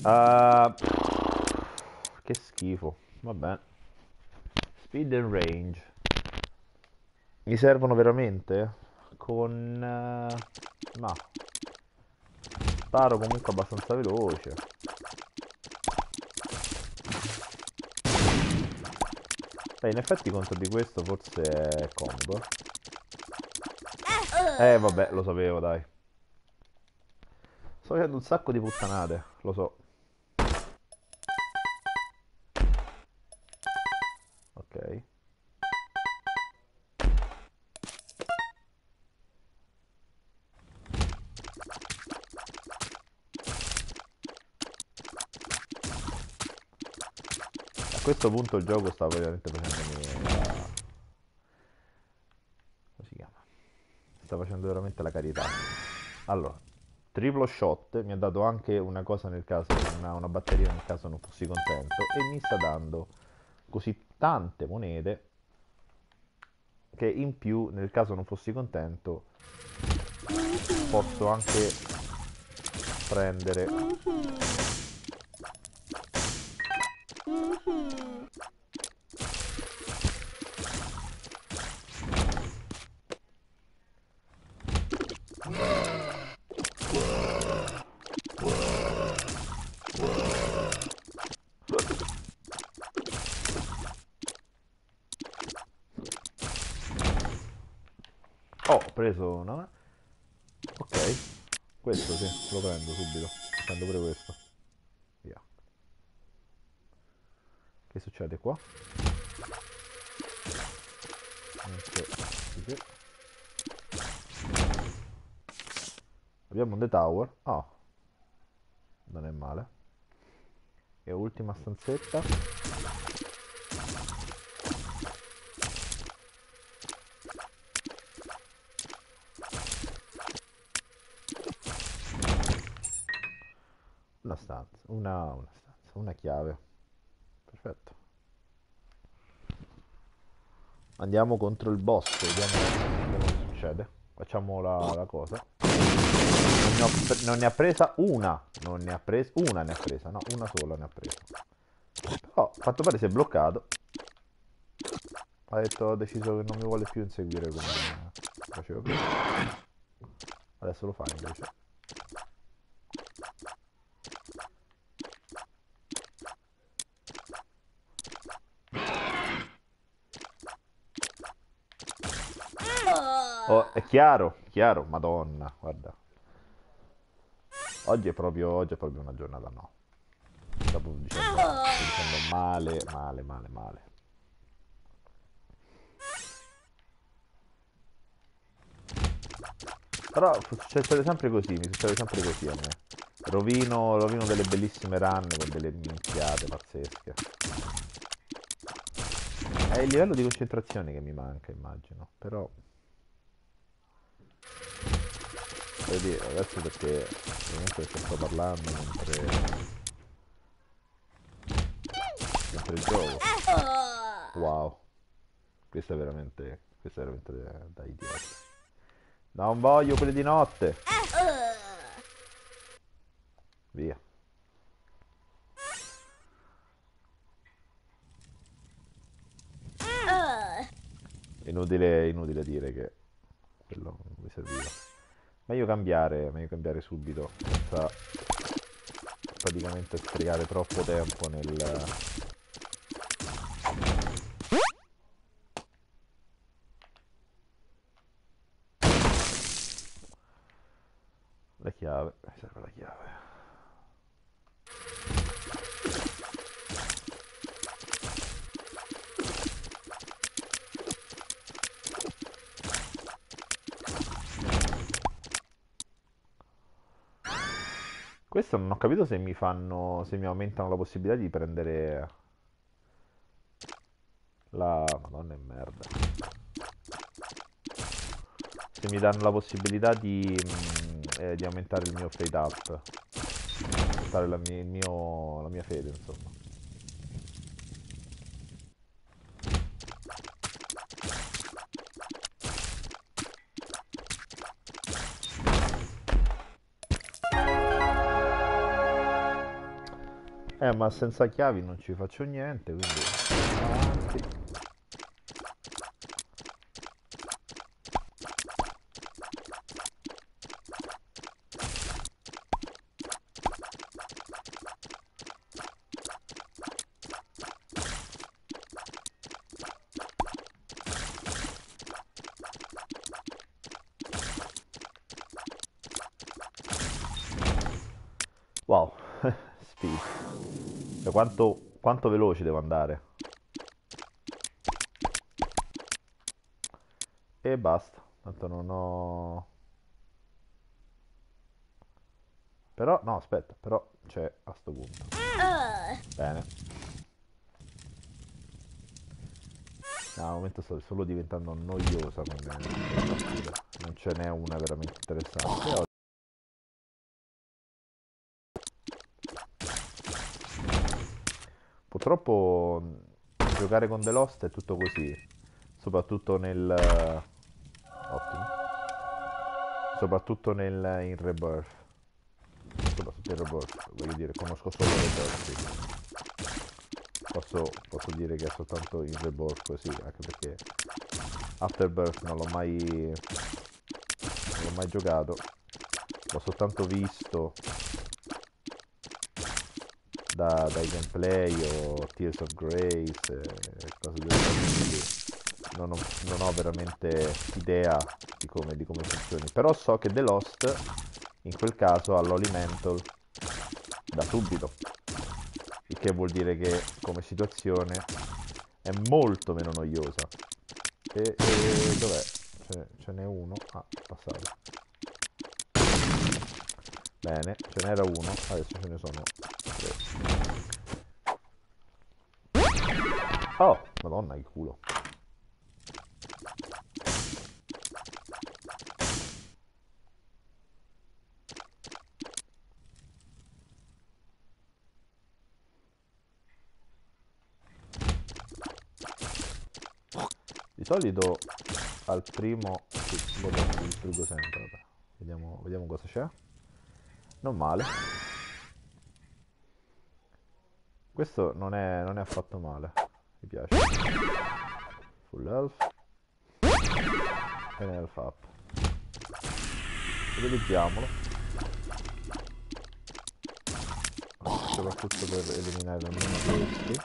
Uh, che schifo. Vabbè. Speed and range. Mi servono veramente? Con... Ma... Sparo comunque abbastanza veloce. Beh, in effetti contro di questo forse è combo. Eh vabbè, lo sapevo, dai. Sto facendo un sacco di puttanate, lo so. Questo punto il gioco sta veramente facendomi la... come si chiama? Sta facendo veramente la carità. Allora, triplo shot mi ha dato anche una cosa nel caso, una, una batteria nel caso non fossi contento e mi sta dando così tante monete che in più nel caso non fossi contento posso anche prendere Oh, ho preso una. Ok. Questo sì, lo prendo subito. Prendo pure questo. Via. Che succede qua? Okay. Abbiamo The Tower. Oh non è male. E ultima stanzetta. Una stanza una, una stanza una chiave. Perfetto. Andiamo contro il boss vediamo, vediamo cosa succede. Facciamo la, la cosa ne, ho, non ne, ha presa una. Non ne ha presa una ne ha presa no una sola ne ha presa. Però quanto pare si è bloccato. Ha detto ha deciso che non mi vuole più inseguire come faceva prima adesso lo fa invece. Oh, è chiaro, chiaro, madonna, guarda. Oggi è proprio, oggi è proprio una giornata no. Stavo dicendo, dicendo male, male, male, male. Però succede sempre così, mi succede sempre così a me. Rovino, rovino delle bellissime run con delle minchiate pazzesche. È il livello di concentrazione che mi manca, immagino. Però... Vedi, adesso perché ovviamente sto parlando mentre mentre gioco. Wow. Questo è veramente questo è veramente da idiota non voglio quelli di notte. Via. Inutile, inutile dire che quello non mi serviva Meglio cambiare, meglio cambiare subito, senza praticamente sprecare troppo tempo nel... La chiave, mi serve la chiave. Questo non ho capito se mi fanno. se mi aumentano la possibilità di prendere. La. Madonna è merda. Se mi danno la possibilità di. Mm, eh, di aumentare il mio fade up. Aumentare la mia, mio, la mia fede, insomma. Eh, ma senza chiavi non ci faccio niente, quindi avanti. Wow, speed. Cioè, quanto, veloce devo andare? E basta. Tanto non ho... Però, no, aspetta, però c'è a sto punto. Bene. No, al momento sto solo diventando noiosa come Non ce n'è una veramente interessante. Purtroppo giocare con The Lost è tutto così, soprattutto nel... ottimo, soprattutto nel... in Rebirth. Soprattutto in Rebirth, voglio dire, conosco solo Rebirth. Posso, posso dire che è soltanto in Rebirth così, anche perché Afterbirth non l'ho mai... non l'ho mai giocato, l'ho soltanto visto da, dai gameplay o Tears of Grace e cose del genere non non ho veramente idea di come, di come funzioni. Però so che The Lost, in quel caso, ha l'Holy Mental da subito. Il che vuol dire che come situazione è molto meno noiosa. E, e dov'è? Ce, ce n'è uno. Ah, passato. Bene, ce n'era uno, adesso ce ne sono tre. Oh, madonna che culo. Di solito al primo lo distruggo sempre. Vediamo, vediamo cosa c'è. Non male. Questo non è, non è affatto male. Mi piace. Full health. E health up. Utilizziamolo. Soprattutto per eliminare almeno questi.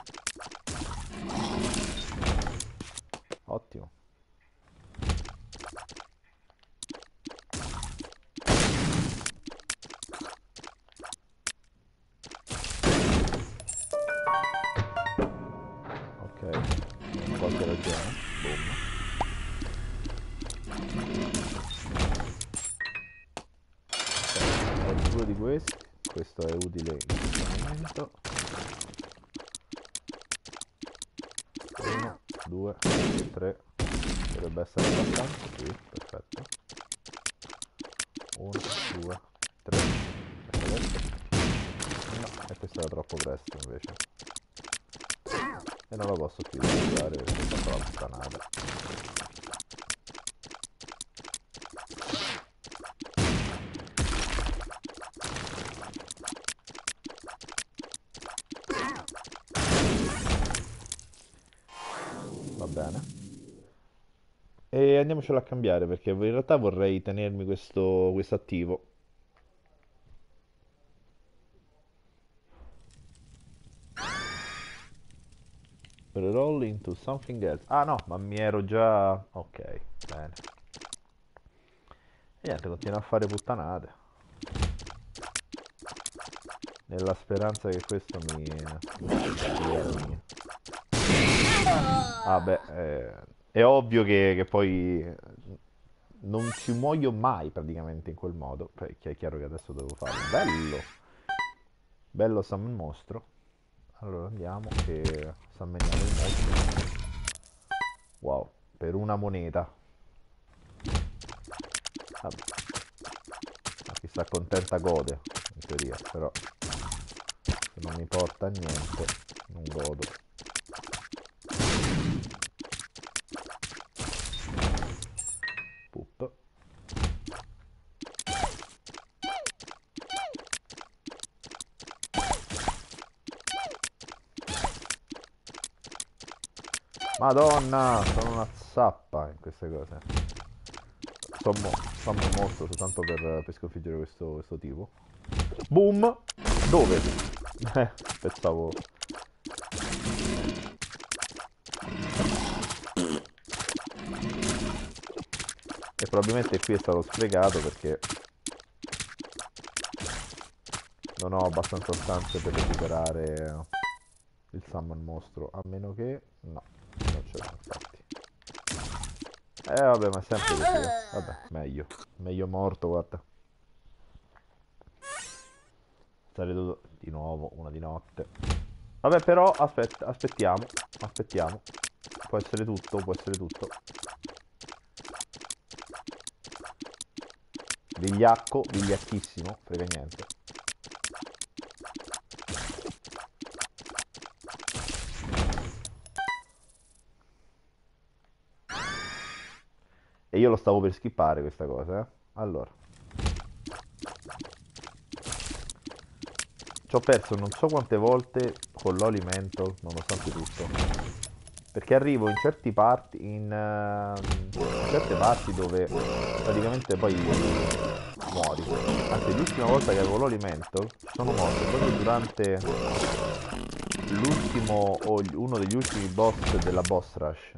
2 3 dovrebbe essere abbastanza qui perfetto. 1 2 3 no e questo era troppo presto invece. E non lo posso più utilizzare perché ho fatto la puttanata andiamocelo a cambiare perché in realtà vorrei tenermi questo, questo attivo. Roll into something else. Ah no, ma mi ero già... Ok, bene. E niente, continuo a fare puttanate. Nella speranza che questo mi... Ah beh, eh è ovvio che, che, poi non ci muoio mai praticamente in quel modo, perché è chiaro che adesso devo farlo. Bello! Bello summon mostro. Allora andiamo e summoniamo il mostro. Wow, per una moneta. Vabbè. Ma chi sta contenta gode, in teoria, però se non mi porta a niente, non godo. Madonna, sono una zappa in queste cose. Sommo un mostro soltanto per, per sconfiggere questo, questo tipo. Boom! Dove? Eh, pensavo... E probabilmente qui è stato sprecato perché non ho abbastanza stanze per recuperare il summon mostro, a meno che... no non ce l'ho infatti eh vabbè ma sempre così vabbè meglio. Meglio morto guarda. Dovuto di nuovo una di notte. Vabbè però aspetta aspettiamo. Aspettiamo. Può essere tutto può essere tutto. Vigliacco vigliacchissimo frega niente E io lo stavo per skippare questa cosa, eh. Allora. Ci ho perso non so quante volte con l'Olimental, nonostante tutto. Perché arrivo in certi parti, in, uh, in certe parti dove praticamente poi muori. Anzi, l'ultima volta che avevo l'Olimental sono morto proprio durante l'ultimo o uno degli ultimi boss della boss rush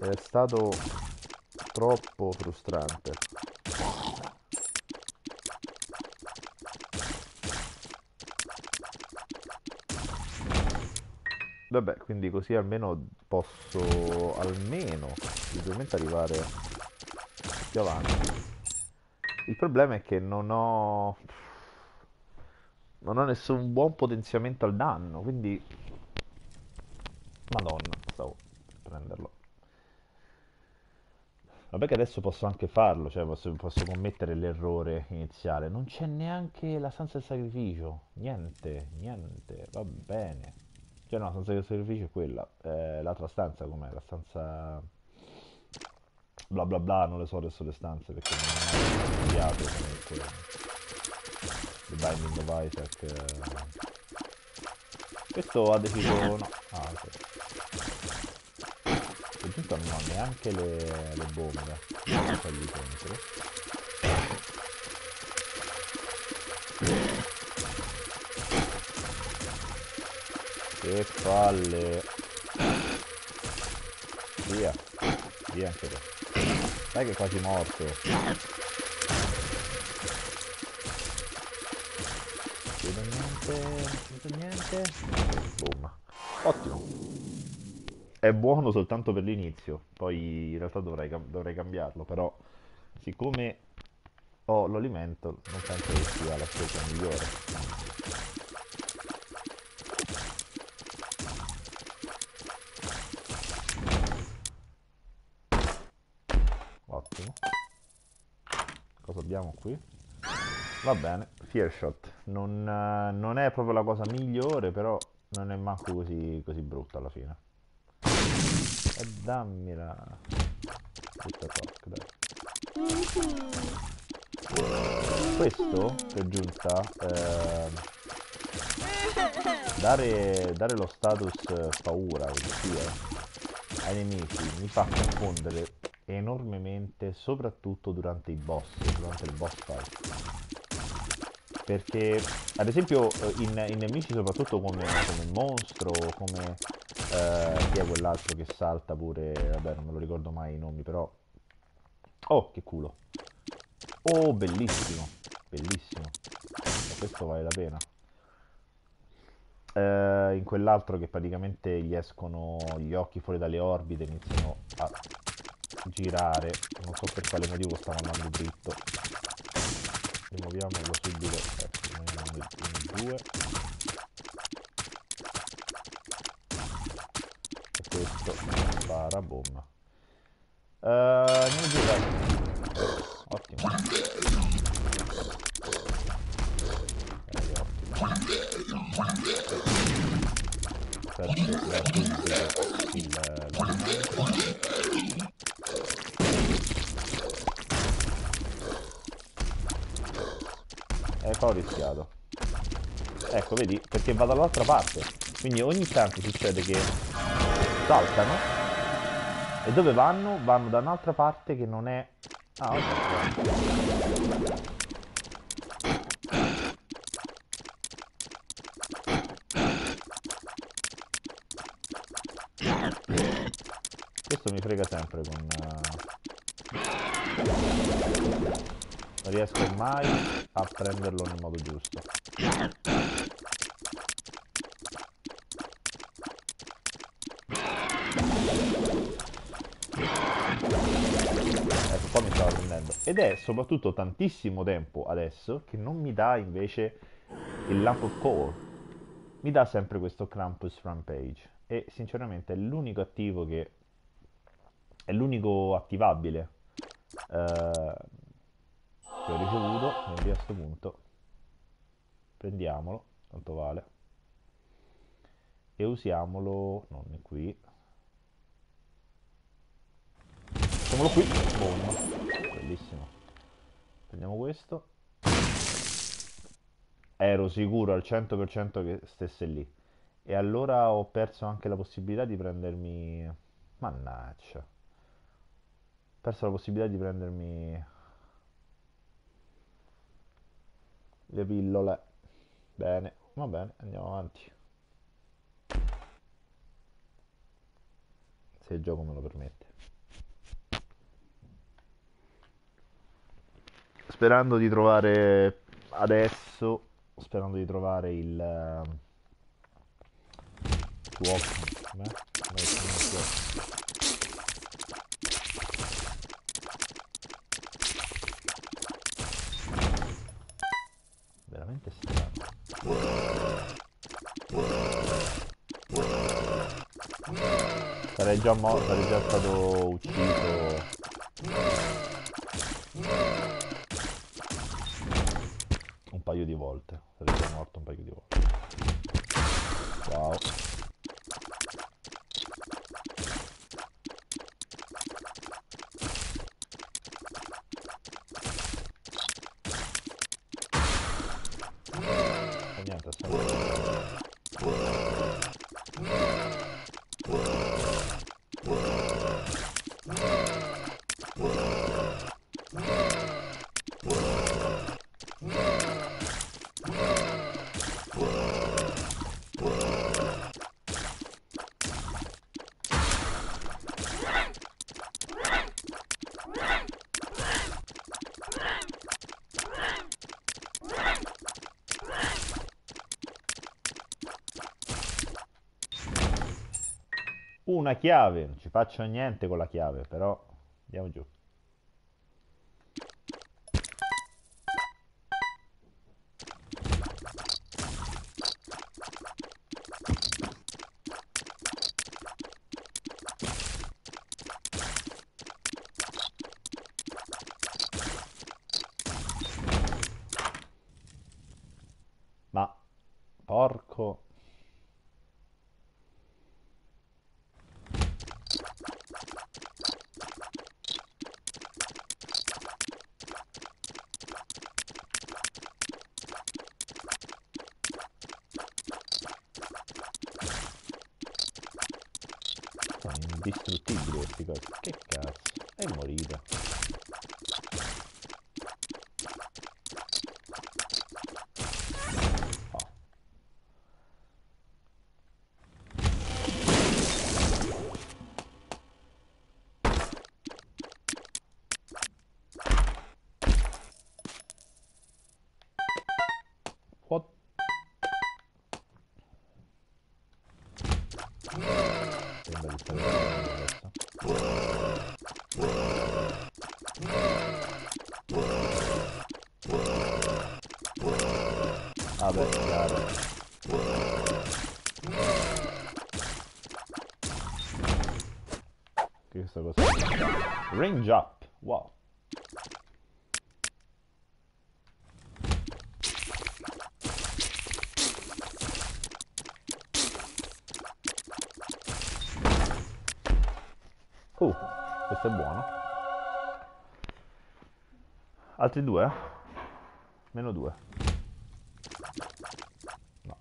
è stato troppo frustrante. Vabbè, quindi così almeno posso almeno leggermente arrivare più avanti. Il problema è che non ho non ho nessun buon potenziamento al danno, quindi Madonna, stavo per prenderlo. Vabbè che adesso posso anche farlo, cioè posso, posso commettere l'errore iniziale. Non c'è neanche la stanza del sacrificio. Niente, niente, va bene. Cioè no, la stanza del sacrificio è quella. Eh, l'altra stanza com'è? La stanza... Bla bla bla, non le so adesso le stanze perché non ho studiato comunque. The Binding of Isaac. Eh. Questo ha deciso... no. Ah, ok. Aggiunto non ho neanche le, le bombe. Quelli dentro. Che palle. Via. Via anche te. Dai che è quasi morto. Vedo niente. Vedo niente. Boom. Ottimo è buono soltanto per l'inizio, poi in realtà dovrei, dovrei cambiarlo, però siccome ho l'alimento non penso che sia la scelta migliore. Ottimo. Cosa abbiamo qui? Va bene, Fear Shot. Non, non è proprio la cosa migliore, però non è manco così, così brutta alla fine. E dammela. Questa toc, dai. Questo, per giunta, eh, dare, dare, lo status paura, così, eh, ai nemici mi fa confondere enormemente, soprattutto durante i boss, durante il boss fight. Perché, ad esempio, in, in nemici soprattutto come, come mostro, come eh, chi è quell'altro che salta pure, vabbè non me lo ricordo mai i nomi però. Oh, che culo. Oh, bellissimo, bellissimo. Questo vale la pena. Eh, in quell'altro che praticamente gli escono gli occhi fuori dalle orbite, iniziano a girare. Non so per quale motivo stavo andando dritto. Rimuoviamolo subito. Ecco, rimuoviamo i due. Questo spara bomba. Uh, giù dai ottimo. Okay, ottimo aspetta da subito il ecco ho rischiato. Ecco vedi perché vado dall'altra parte. Quindi ogni tanto succede che saltano e dove vanno? Vanno da un'altra parte che non è... Ah, ok. Questo mi frega sempre con... Uh... Non riesco mai a prenderlo nel modo giusto. Ed è soprattutto tantissimo tempo adesso che non mi dà invece il Lamp of Core. Mi dà sempre questo Krampus Rampage e sinceramente è l'unico attivo che è l'unico attivabile eh, che ho ricevuto. Quindi a questo punto prendiamolo tanto vale. E usiamolo non qui. Usiamolo qui boom bellissimo. Prendiamo questo. Ero sicuro al 100% che stesse lì. E allora ho perso anche la possibilità di prendermi mannaggia ho perso la possibilità di prendermi le pillole. Bene va bene andiamo avanti. Se il gioco me lo permette sperando di trovare adesso, sperando di trovare il? Come si chiama? Veramente strano. Sarei già morto, sarei già stato ucciso. Un paio di volte. Sarei già morto un paio di volte. Wow. E niente, sempre... Una chiave, non ci faccio niente con la chiave, però andiamo giù. distrutibile, tikai tikās emorīda. È buono. Altri due? Meno due. No,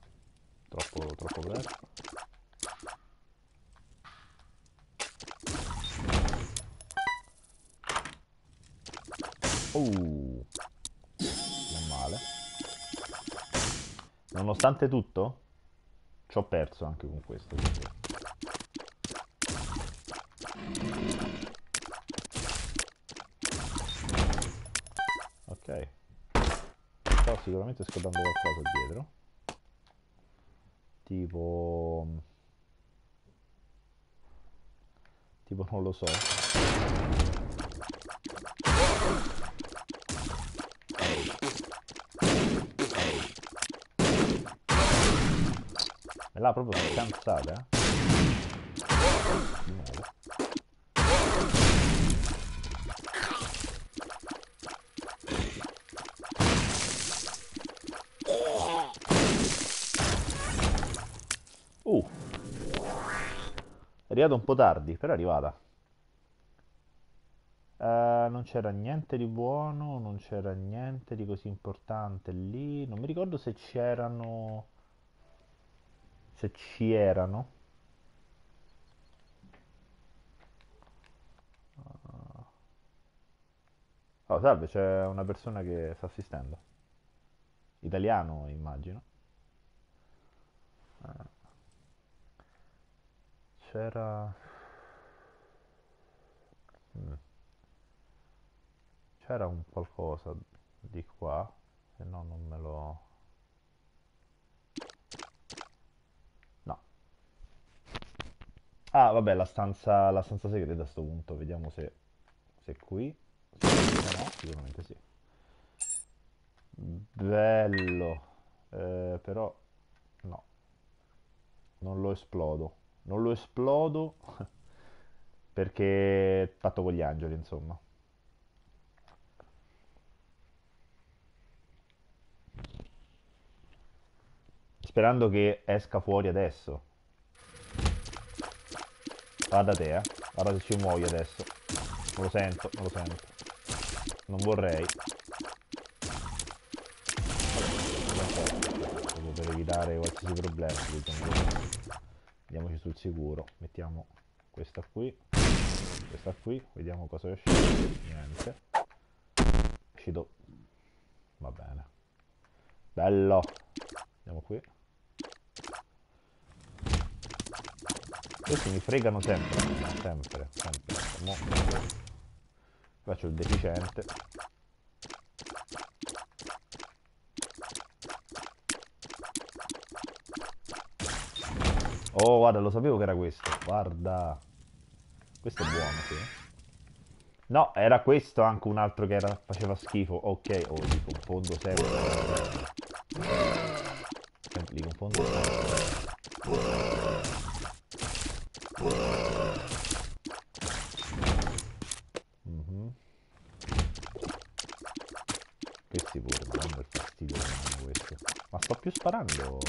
troppo, troppo presto. Uh, non male. Nonostante tutto, ci ho perso anche con questo. Sto sicuramente scordando qualcosa dietro. Tipo... Tipo non lo so. E là proprio scansata, eh? Arrivata un po' tardi, però è arrivata. Eh, non c'era niente di buono, non c'era niente di così importante lì. Non mi ricordo se c'erano... Se ci erano. Oh, salve, c'è una persona che sta assistendo. Italiano, immagino. Eh, C'era... C'era un qualcosa di qua, se no non me lo... No. Ah, vabbè, la stanza, la stanza segreta a sto punto, vediamo se, se qui. Se no, sicuramente sì. Bello. Eh, però, no. Non lo esplodo. Non lo esplodo perché è fatto con gli angeli, insomma. Sperando che esca fuori adesso. Guarda te, eh. Guarda se ci muoio adesso. Non lo sento, non lo sento. Non vorrei. Proprio per evitare qualsiasi problema. Andiamoci sul sicuro. Mettiamo questa qui. Questa qui. Vediamo cosa esce. Niente. Uscito. Va bene. Bello. Andiamo qui. Questi mi fregano sempre, sempre, sempre. Faccio il deficiente. Oh, guarda, lo sapevo che era questo. Guarda. Questo è buono, sì. No, era questo anche un altro che era, faceva schifo. Ok, oh, li confondo sempre. Li confondo sempre. Mhm. Questi pure, ma non per fastidio questo. Ma sto più sparando.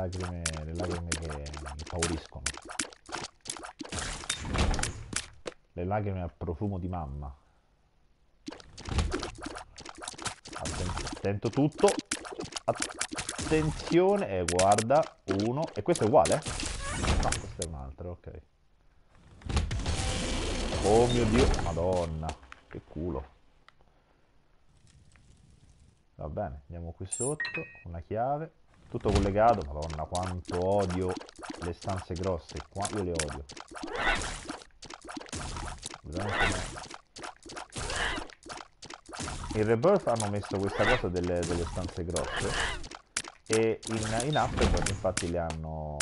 Lacrime, le lacrime che impauriscono. Le lacrime al profumo di mamma. Attento tutto. Attenzione, e eh, guarda, uno. E questo è uguale? No, questo è un altro, ok. Oh mio Dio, madonna, che culo. Va bene, andiamo qui sotto, una chiave. Tutto collegato, madonna, quanto odio le stanze grosse. Qua io le odio. In Rebirth hanno messo questa cosa delle, delle stanze grosse e in, in Afterburn infatti le hanno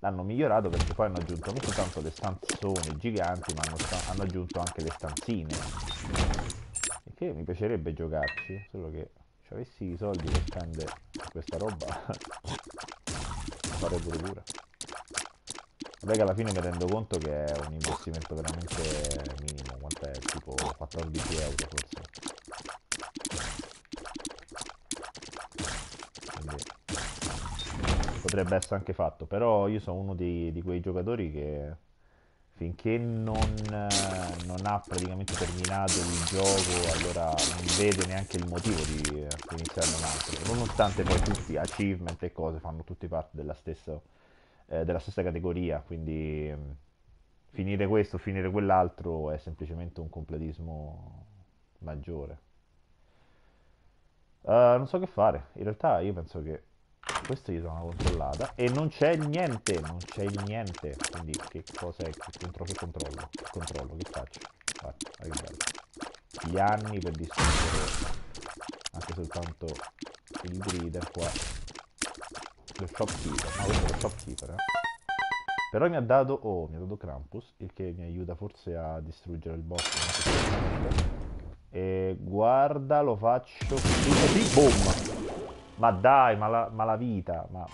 l'hanno migliorato perché poi hanno aggiunto non soltanto le stanzone giganti ma hanno, hanno aggiunto anche le stanzine e che mi piacerebbe giocarci solo che se avessi i soldi per spendere questa roba farei pure pure vabbè che alla fine mi rendo conto che è un investimento veramente minimo quant'è? Tipo 14 euro forse. Potrebbe essere anche fatto, però io sono uno di, di quei giocatori che finché non, non, ha praticamente terminato il gioco, allora non vede neanche il motivo di, di iniziare un altro, nonostante poi tutti achievement e cose fanno tutti parte della stessa, eh, della stessa categoria, quindi mm, finire questo, finire quell'altro è semplicemente un completismo maggiore. Uh, non so che fare, in realtà io penso che questo gli do una controllata e non c'è niente non c'è niente. Quindi che cosa è? Che, contro, che controllo? Che controllo? Che faccio? Guarda bello gli anni per distruggere anche soltanto il breeder qua. Lo shopkeeper. No questo è lo shopkeeper eh. Però mi ha dato oh mi ha dato Krampus il che mi aiuta forse a distruggere il boss e guarda lo faccio. Così boom ma dai, ma la, ma la vita, ma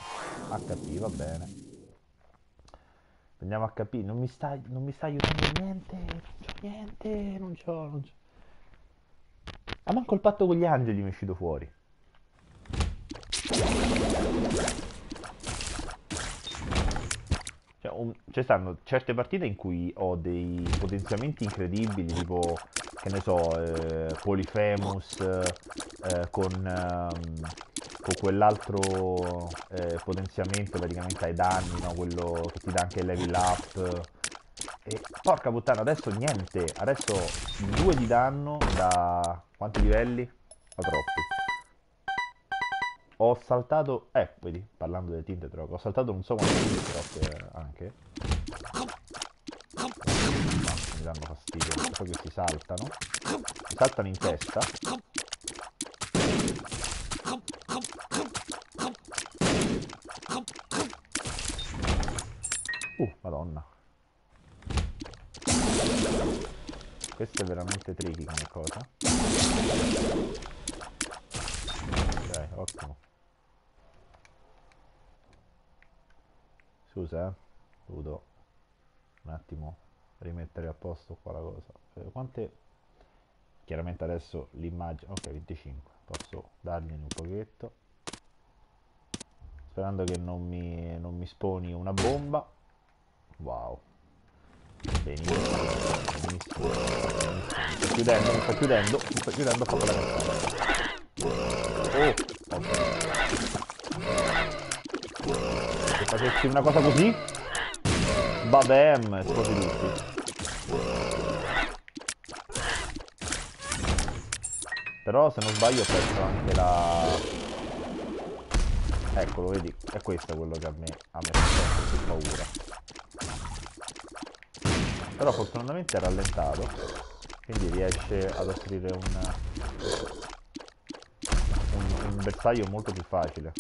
HP va bene. Prendiamo HP, non mi sta, non mi sta aiutando niente, non c'ho niente, non c'ho, non c'ho. Ma manco il patto con gli angeli mi è uscito fuori. Cioè, un, ci stanno certe partite in cui ho dei potenziamenti incredibili, tipo, che ne so, eh, Polyphemus eh, con... Ehm, con quell'altro eh, potenziamento praticamente ai danni, no? quello che ti dà anche il level up. E porca puttana, adesso niente, adesso 2 di danno da quanti livelli? Da troppi. Ho saltato, eh, vedi, parlando delle tinte troppo, ho saltato non so quanti tinte troppe anche. mi danno fastidio, poi questi saltano. Mi saltano in testa. Uh, madonna. Questo è veramente tricky come cosa. Ok, ottimo. Scusa, eh. Dovuto un attimo rimettere a posto qua la cosa. Eh, quante... Chiaramente adesso l'immagine... Ok, 25. Posso dargliene un pochetto. Sperando che non mi, non mi sponi una bomba. Wow. Benissimo, benissimo, benissimo. Mi sta chiudendo, mi sta chiudendo, mi sta chiudendo, fa quella cazzata. Oh, ok. Se facessi una cosa così, babem, esplosi tutti. Però se non sbaglio ho perso anche la... Eccolo, vedi? È questo quello che a me, a me fa paura però fortunatamente è rallentato quindi riesce ad offrire un, un, un bersaglio molto più facile.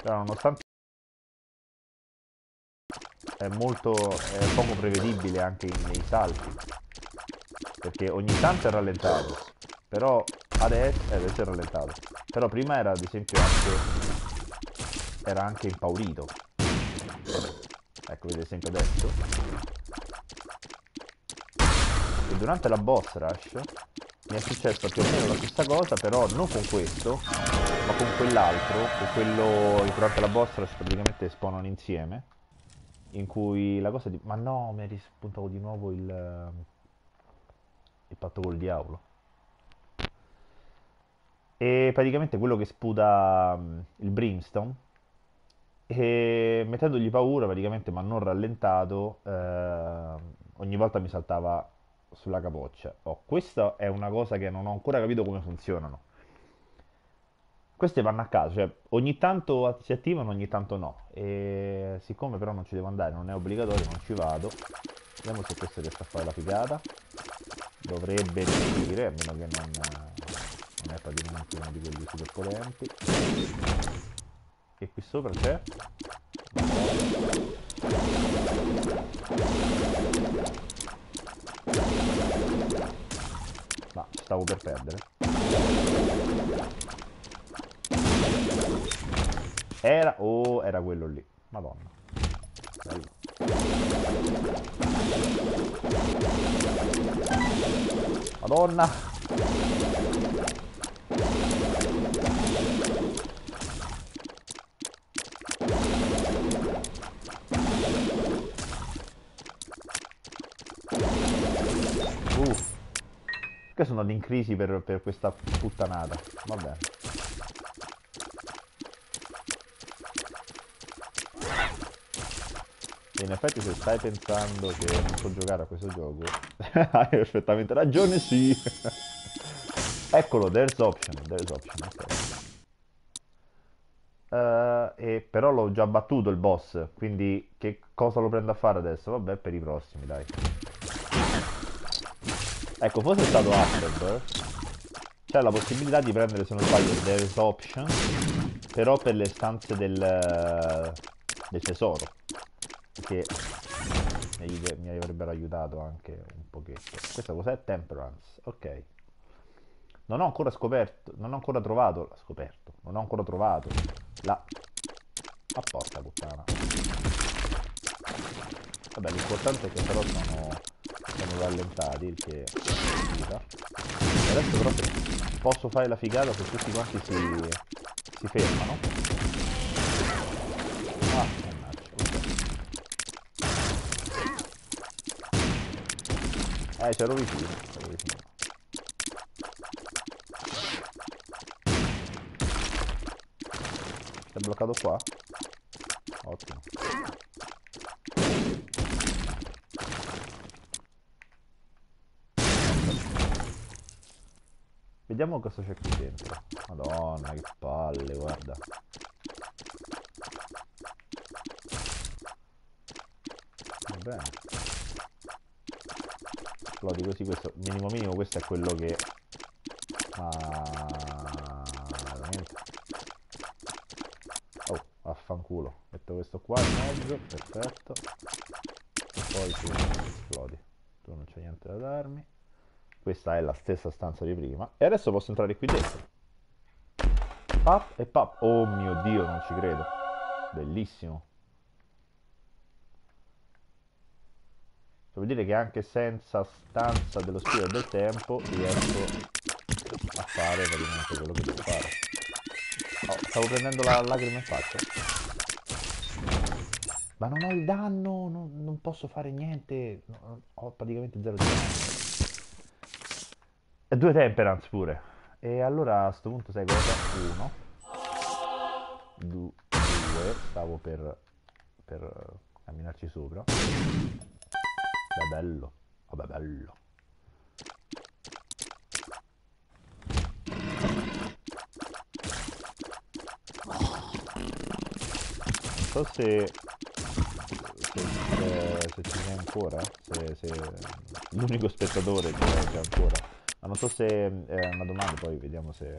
Però nonostante è molto è poco prevedibile anche nei salti perché ogni tanto è rallentato però adesso, eh, adesso è rallentato. Però prima era ad esempio anche era anche impaurito ecco vedete esempio adesso. E durante la boss rush mi è successo più o meno la stessa cosa però non con questo ma con quell'altro con quello durante la boss rush praticamente spawnano insieme in cui la cosa di ma no mi è rispuntato di nuovo il il patto col diavolo. E praticamente quello che sputa um, il brimstone e mettendogli paura praticamente ma non rallentato eh, ogni volta mi saltava sulla capoccia. Oh, questa è una cosa che non ho ancora capito come funzionano. Queste vanno a caso cioè ogni tanto si attivano ogni tanto no. E siccome però non ci devo andare non è obbligatorio non ci vado vediamo se questo riesce a fare la figata. Dovrebbe riuscire a meno che non, non è praticamente uno di quelli super potenti e qui sopra c'è? Ma stavo per perdere. Era oh era quello lì. Madonna. Bello. Madonna Che sono in crisi per, per questa puttanata. Vabbè. in effetti se stai pensando che non so giocare a questo gioco, hai perfettamente ragione, sì. Eccolo, there's option, there's option, ok. Uh, e però l'ho già battuto il boss, quindi che cosa lo prendo a fare adesso? Vabbè, per i prossimi, dai. Ecco, fosse stato Afterburn, c'è la possibilità di prendere, se non sbaglio, There's Option, però per le stanze del, del tesoro, che mi, avrebbero aiutato anche un pochetto. Questa cos'è? Temperance, ok. Non ho ancora scoperto, non ho ancora trovato, scoperto, non ho ancora trovato la... A porta puttana. Vabbè, l'importante è che però sono sono rallentati il che adesso però posso fare la figata se tutti quanti si, si fermano. Ah mannaggia eh c'ero vicino c'ero vicino. Si è bloccato qua. Ottimo Vediamo cosa c'è qui dentro. Madonna, che palle, guarda. Va bene. esplodi così, questo minimo minimo questo è quello che... Ah, veramente. Oh, affanculo. Metto questo qua in mezzo, perfetto. E poi tu esplodi. Tu non c'è niente da darmi. Questa è la stessa stanza di prima. E adesso posso entrare qui dentro. Pap e pap. Oh mio Dio, non ci credo. Bellissimo. Vuol dire che anche senza stanza dello spirito del tempo riesco a fare praticamente quello che devo fare. Oh, stavo prendendo la lacrima in faccia. Ma non ho il danno, non, non posso fare niente. Ho praticamente zero di danno. Due temperance pure. E allora a sto punto sai cosa? Uno. Du due. Stavo per, per camminarci sopra. Vabbè bello. Vabbè bello. Non so se, se, se, se ci sei ancora, se, se l'unico spettatore che c'è ancora. Ma non so se è una domanda, poi vediamo se,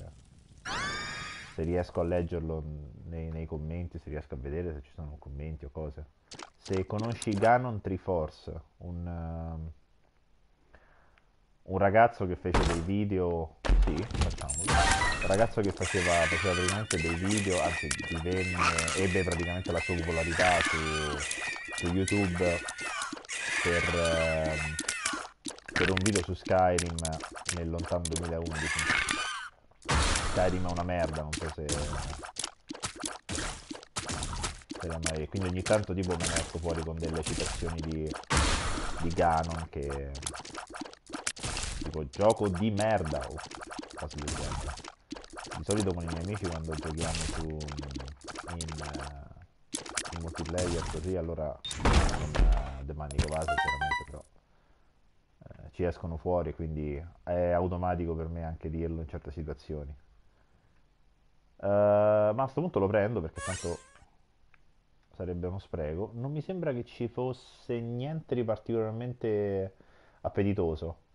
se riesco a leggerlo nei, nei commenti, se riesco a vedere se ci sono commenti o cose. Se conosci Ganon Triforce, un, uh, un ragazzo che fece dei video, sì, facciamolo, un ragazzo che faceva, faceva praticamente dei video, anzi divenne, ebbe praticamente la sua popolarità su, su YouTube per, uh, per un video su Skyrim nel lontano 2011. Skyrim è una merda, non so se e quindi ogni tanto tipo me ne esco fuori con delle citazioni di, di Ganon che tipo gioco di merda o cose del genere di solito con i miei amici quando giochiamo su in, in multiplayer così allora non uh, demanico vaso chiaramente però uh, ci escono fuori quindi è automatico per me anche dirlo in certe situazioni uh, ma a questo punto lo prendo perché tanto sarebbe uno spreco. Non mi sembra che ci fosse niente di particolarmente appetitoso.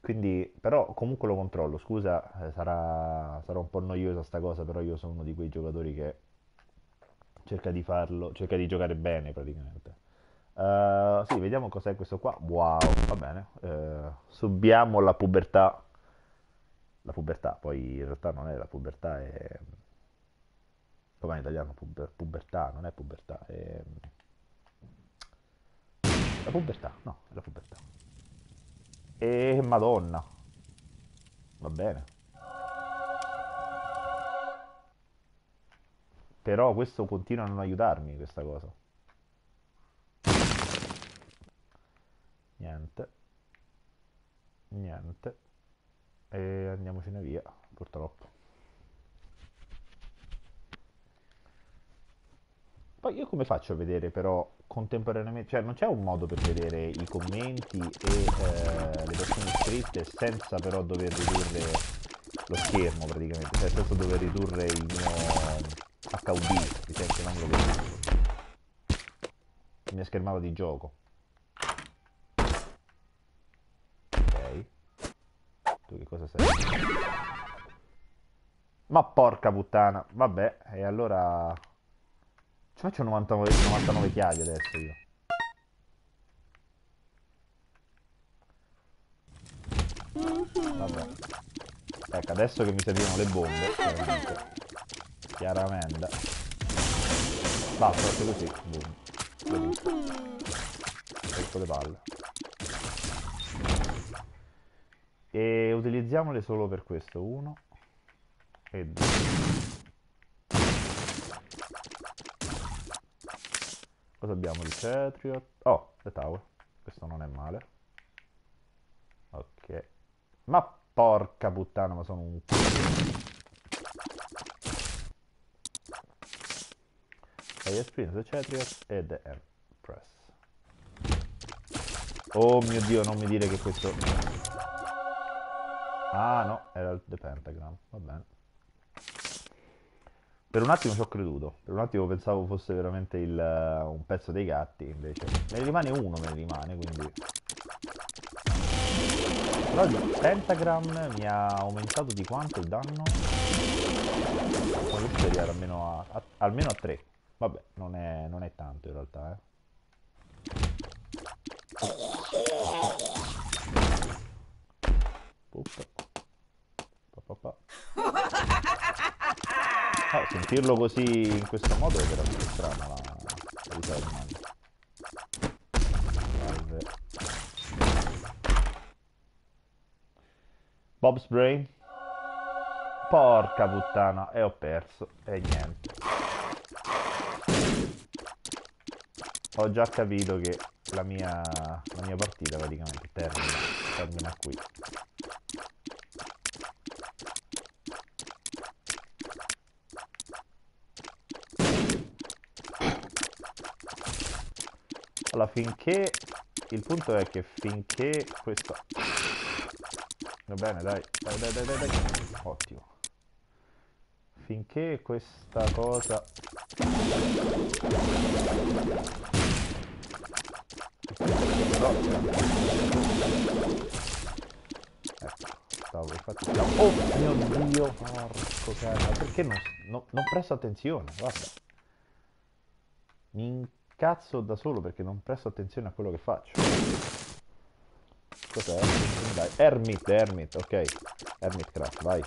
Quindi, però comunque lo controllo. Scusa, eh, sarà, sarà un po' noiosa sta cosa, però io sono uno di quei giocatori che cerca di farlo, cerca di giocare bene praticamente. Uh, sì, vediamo cos'è questo qua. Wow, va bene. Uh, subiamo la pubertà. La pubertà, poi in realtà non è la pubertà, è come in italiano puber, pubertà, non è pubertà, è... La pubertà, no, è la pubertà. E madonna. Va bene. Però questo continua a non aiutarmi, questa cosa. Niente. Niente. E andiamocene via, purtroppo. Poi io come faccio a vedere però contemporaneamente, cioè non c'è un modo per vedere i commenti e eh, le persone iscritte senza però dover ridurre lo schermo praticamente, cioè senza dover ridurre il mio HUD, sente non lo vedo. La mia schermata di gioco. Ok. Tu che cosa sei? Ma porca puttana, vabbè, e allora ci faccio 99, 99 chiavi adesso io. Vabbè. Ecco, adesso che mi servivano le bombe, chiaramente. Chiaramente. Basta, faccio così. Boom. Ecco le palle. E utilizziamole solo per questo. Uno e due. Cosa abbiamo? Il Patriot. Oh, The Tower. Questo non è male. Ok. Ma porca puttana, ma sono un Hai esperienza The Cetriot e The Empress. Oh mio dio, non mi dire che questo... Ah no, era il The Pentagram, va bene. Per un attimo ci ho creduto, per un attimo pensavo fosse veramente il, uh, un pezzo dei gatti, invece me ne rimane uno, me ne rimane, quindi... Però il pentagram mi ha aumentato di quanto il danno? Questo arrivare almeno a, a, almeno a 3. Vabbè, non è, non è tanto in realtà, eh. Oh, sentirlo così in questo modo è veramente strano la, la vita del. Salve. Bob's Brain. Porca puttana, e ho perso. E niente. Ho già capito che la mia, la mia partita praticamente termina, termina qui. Allora, finché... Il punto è che finché questo... Va bene, dai. Dai, dai, dai, dai, dai. Ottimo. Finché questa cosa... Ecco, stavo infatti... Oh mio Dio, porco cazzo. Perché non, no, non presto attenzione? Guarda. Minchia cazzo da solo perché non presto attenzione a quello che faccio. Cos'è? Dai, Hermit, Hermit, ok. Hermit Craft, vai.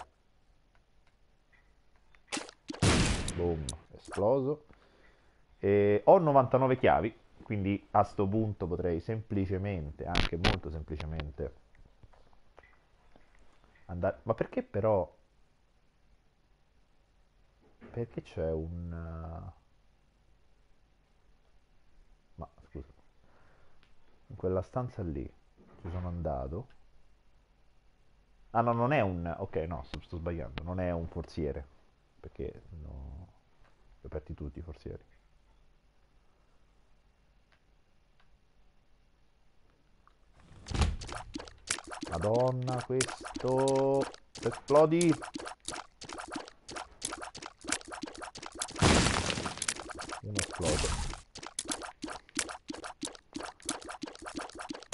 Boom, esploso. E ho 99 chiavi, quindi a sto punto potrei semplicemente, anche molto semplicemente, andare... Ma perché però... Perché c'è un... in quella stanza lì ci sono andato. Ah no non è un ok no sto, sto sbagliando non è un forziere perché no, li ho aperti tutti i forzieri. Madonna questo esplodi. Uno esploso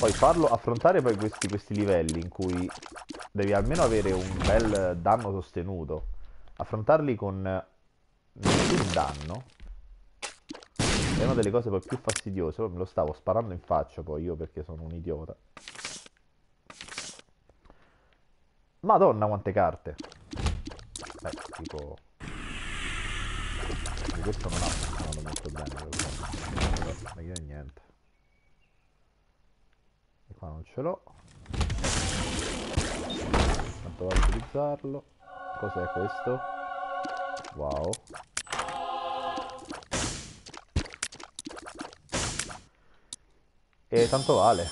poi farlo, affrontare poi questi, questi livelli in cui devi almeno avere un bel danno sostenuto, affrontarli con nessun danno è una delle cose poi più fastidiose. Me lo stavo sparando in faccia poi io perché sono un idiota. Madonna quante carte! Eh, tipo... Questo non ha funzionato molto bene, ma io niente qua non ce l'ho. Tanto vado a utilizzarlo. Cos'è questo? wow. E tanto vale.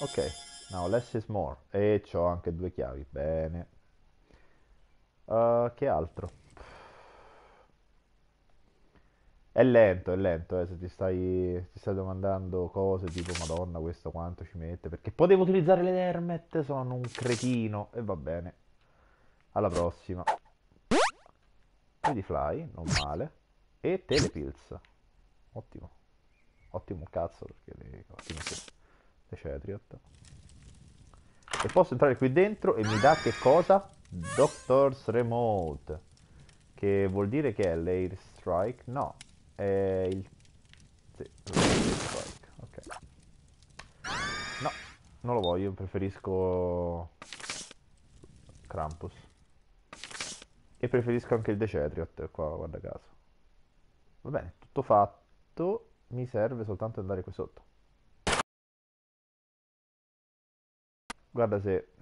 Ok now less is more. E ho anche due chiavi. Bene. Uh, che altro è lento, è lento, eh, se ti stai, ti stai domandando cose tipo Madonna, questo quanto ci mette, perché potevo utilizzare le Hermet, sono un cretino, e va bene. Alla prossima. Vedi Fly, non male. E Telepills. Ottimo. Ottimo cazzo, perché le, ottimo le Cetriot. E posso entrare qui dentro e mi dà che cosa? Doctor's Remote. Che vuol dire che è l'Air Strike? No, è il... Sì, ok. No, non lo voglio, preferisco Krampus. E preferisco anche il Decetriot qua, guarda caso. Va bene, tutto fatto. Mi serve soltanto andare qui sotto. Guarda se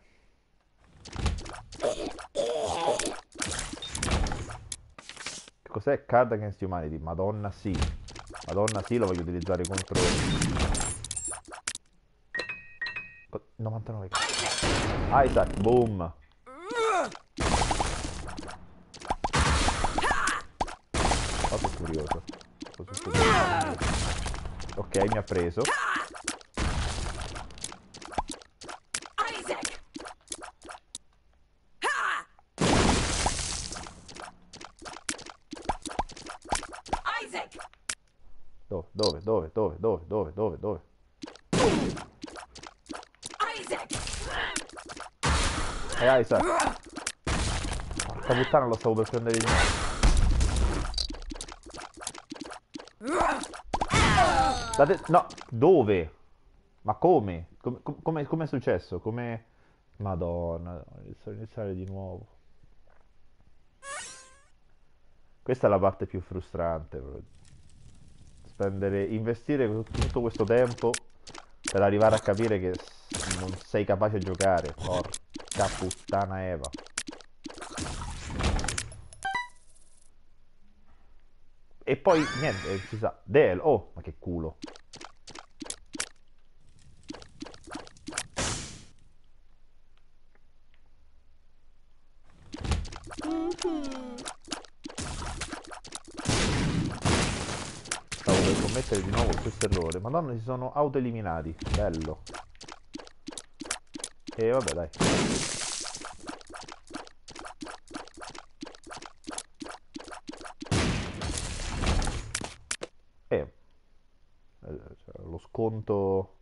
Cos'è Card Against Humanity? Madonna sì. Madonna sì, lo voglio utilizzare contro... 99 Isaac, boom. Sono curioso. Ok, mi ha preso. Dove, dove, dove, dove, dove, dove, dove? Isaac! Porca puttana lo stavo per prendere di. Date... No, dove? Ma come? Come, come, come è successo? Come... Madonna, a iniziare di nuovo. Questa è la parte più frustrante. Spendere, investire tutto questo tempo per arrivare a capire che non sei capace a giocare. Porca puttana Eva. E poi niente, si sa. Del, oh, ma che culo. Stavo per commettere di nuovo questo errore. Madonna, si sono autoeliminati. Bello. E vabbè, dai. E eh, lo sconto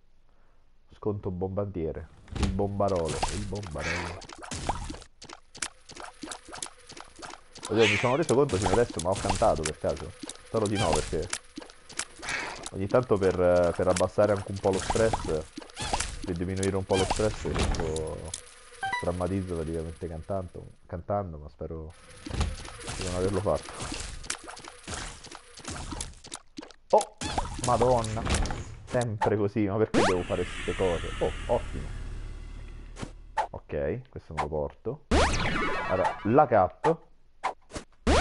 sconto bombardiere. Il bombarolo, il bombarolo. Oddio, mi sono reso conto fino adesso, ma ho cantato per caso. Spero di no perché ogni tanto per, per abbassare anche un po' lo stress, per diminuire un po' lo stress, ecco, drammatizzo praticamente cantando, cantando, ma spero di non averlo fatto. Oh, madonna, sempre così, ma perché devo fare queste cose? Oh, ottimo. Ok, questo me lo porto. Allora, la cap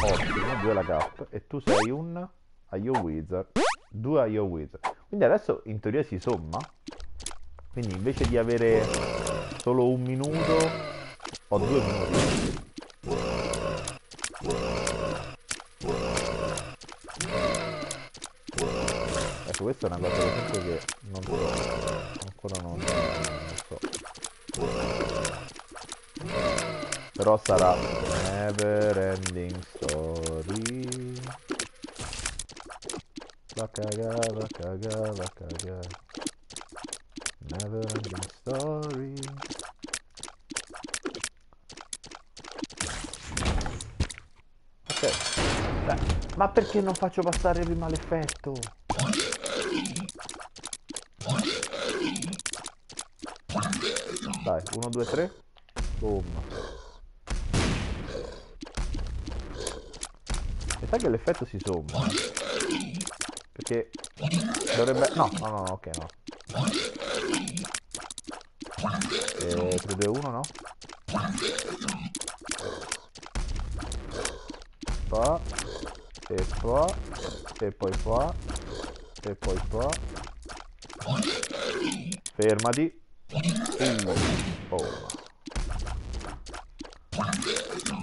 Ottimo, due la cap. E tu sei un IO Wizard. Due IO Wizard. Quindi adesso in teoria si somma. Quindi invece di avere solo un minuto, ho due minuti. Ecco, questa è una cosa per esempio che non so. Ancora non so. Però sarà never ending story. Va caga, va caga, va caga. Never ending story. Ok. Dai. Ma perché non faccio passare prima l'effetto? Dai, 1, 2, 3. Boom. sa che l'effetto si somma. Perché dovrebbe... No, no, no, ok, no. E 3, 2, 1, no? Qua. E qua. E poi qua. E poi qua. Fermati. Uh. Oh.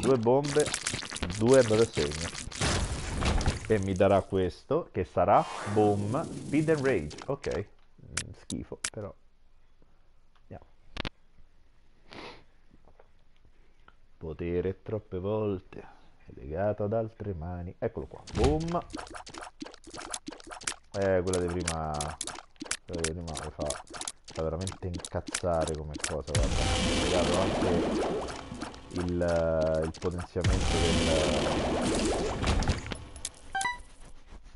Due bombe. Due belle segno e mi darà questo che sarà boom speed and rage. Ok mm, schifo però. Andiamo. Potere troppe volte legato ad altre mani. Eccolo qua boom. Eh quella di prima quella di prima mi fa, fa veramente incazzare come cosa guarda. Legato anche il, il potenziamento del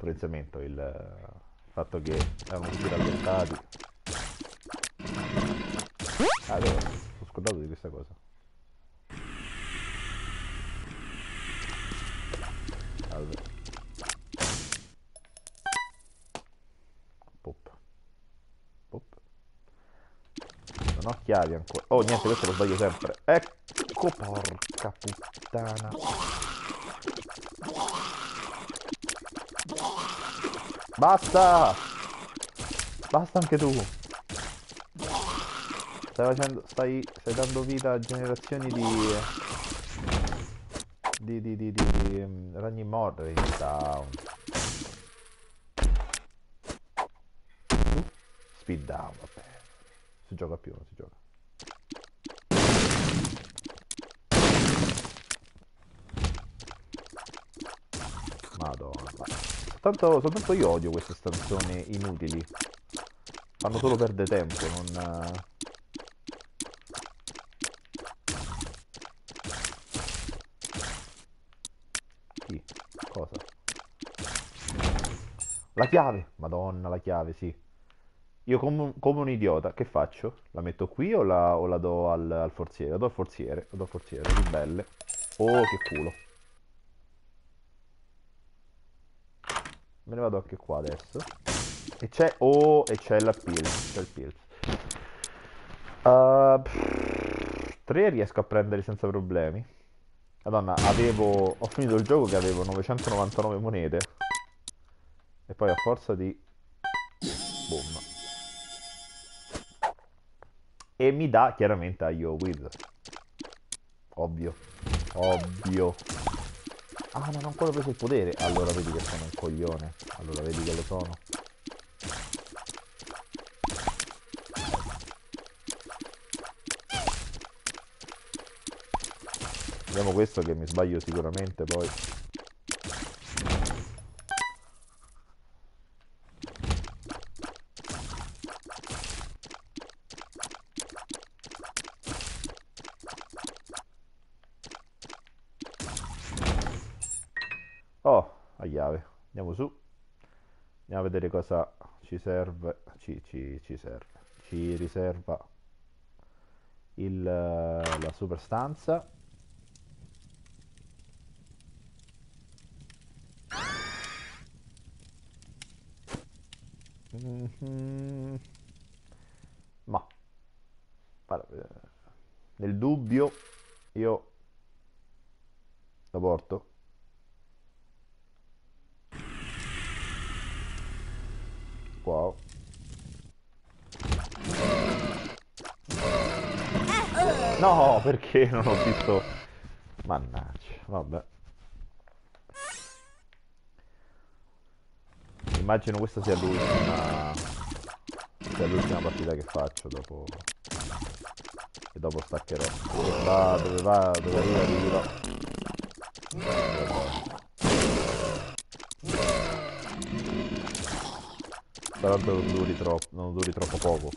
potenziamento, il, il fatto che erano tutti rallentati. Ah, allora, ho scordato di questa cosa. Salve. Pop. Pop. Non ho chiavi ancora. Oh, niente, questo lo sbaglio sempre. Ecco, porca puttana. Basta! Basta anche tu! Stai facendo. Stai. Stai dando vita a generazioni di. Di di di di, di um, ragni morti down. Speed down, vabbè. Si gioca più, non si gioca. Madonna. Soltanto, soltanto io odio queste stanzoni inutili. Fanno solo perdere tempo, non... Eh. Sì, cosa? La chiave! Madonna, la chiave, sì. Io come, come un idiota, che faccio? La metto qui o la, o la do al, al, forziere? La do al forziere, la do al forziere, più belle. Oh, che culo. Me ne vado anche qua adesso. E c'è... Oh, e c'è la pills. C'è il pills. Uh, pff, 3 riesco a prendere senza problemi. Madonna, avevo... Ho finito il gioco che avevo 999 monete. E poi a forza di... Boom. E mi dà chiaramente a Io Will. Ovvio. Ovvio. Ah, non ho ancora preso il potere. Allora vedi che sono un coglione. Allora vedi che lo sono. Vediamo questo che mi sbaglio sicuramente poi. Oh, la chiave. Andiamo su. Andiamo a vedere cosa ci serve. Ci, ci, ci serve. Ci riserva il, la super stanza. Mhm. Ma eh, nel dubbio io la porto. Wow. No, perché non ho visto... Mannaggia, vabbè. Immagino questa sia l'ultima... sia l'ultima partita che faccio dopo... E dopo staccherò. Dove va, dove va, dove arriva, arriva. Spero che non duri troppo, non duri troppo poco.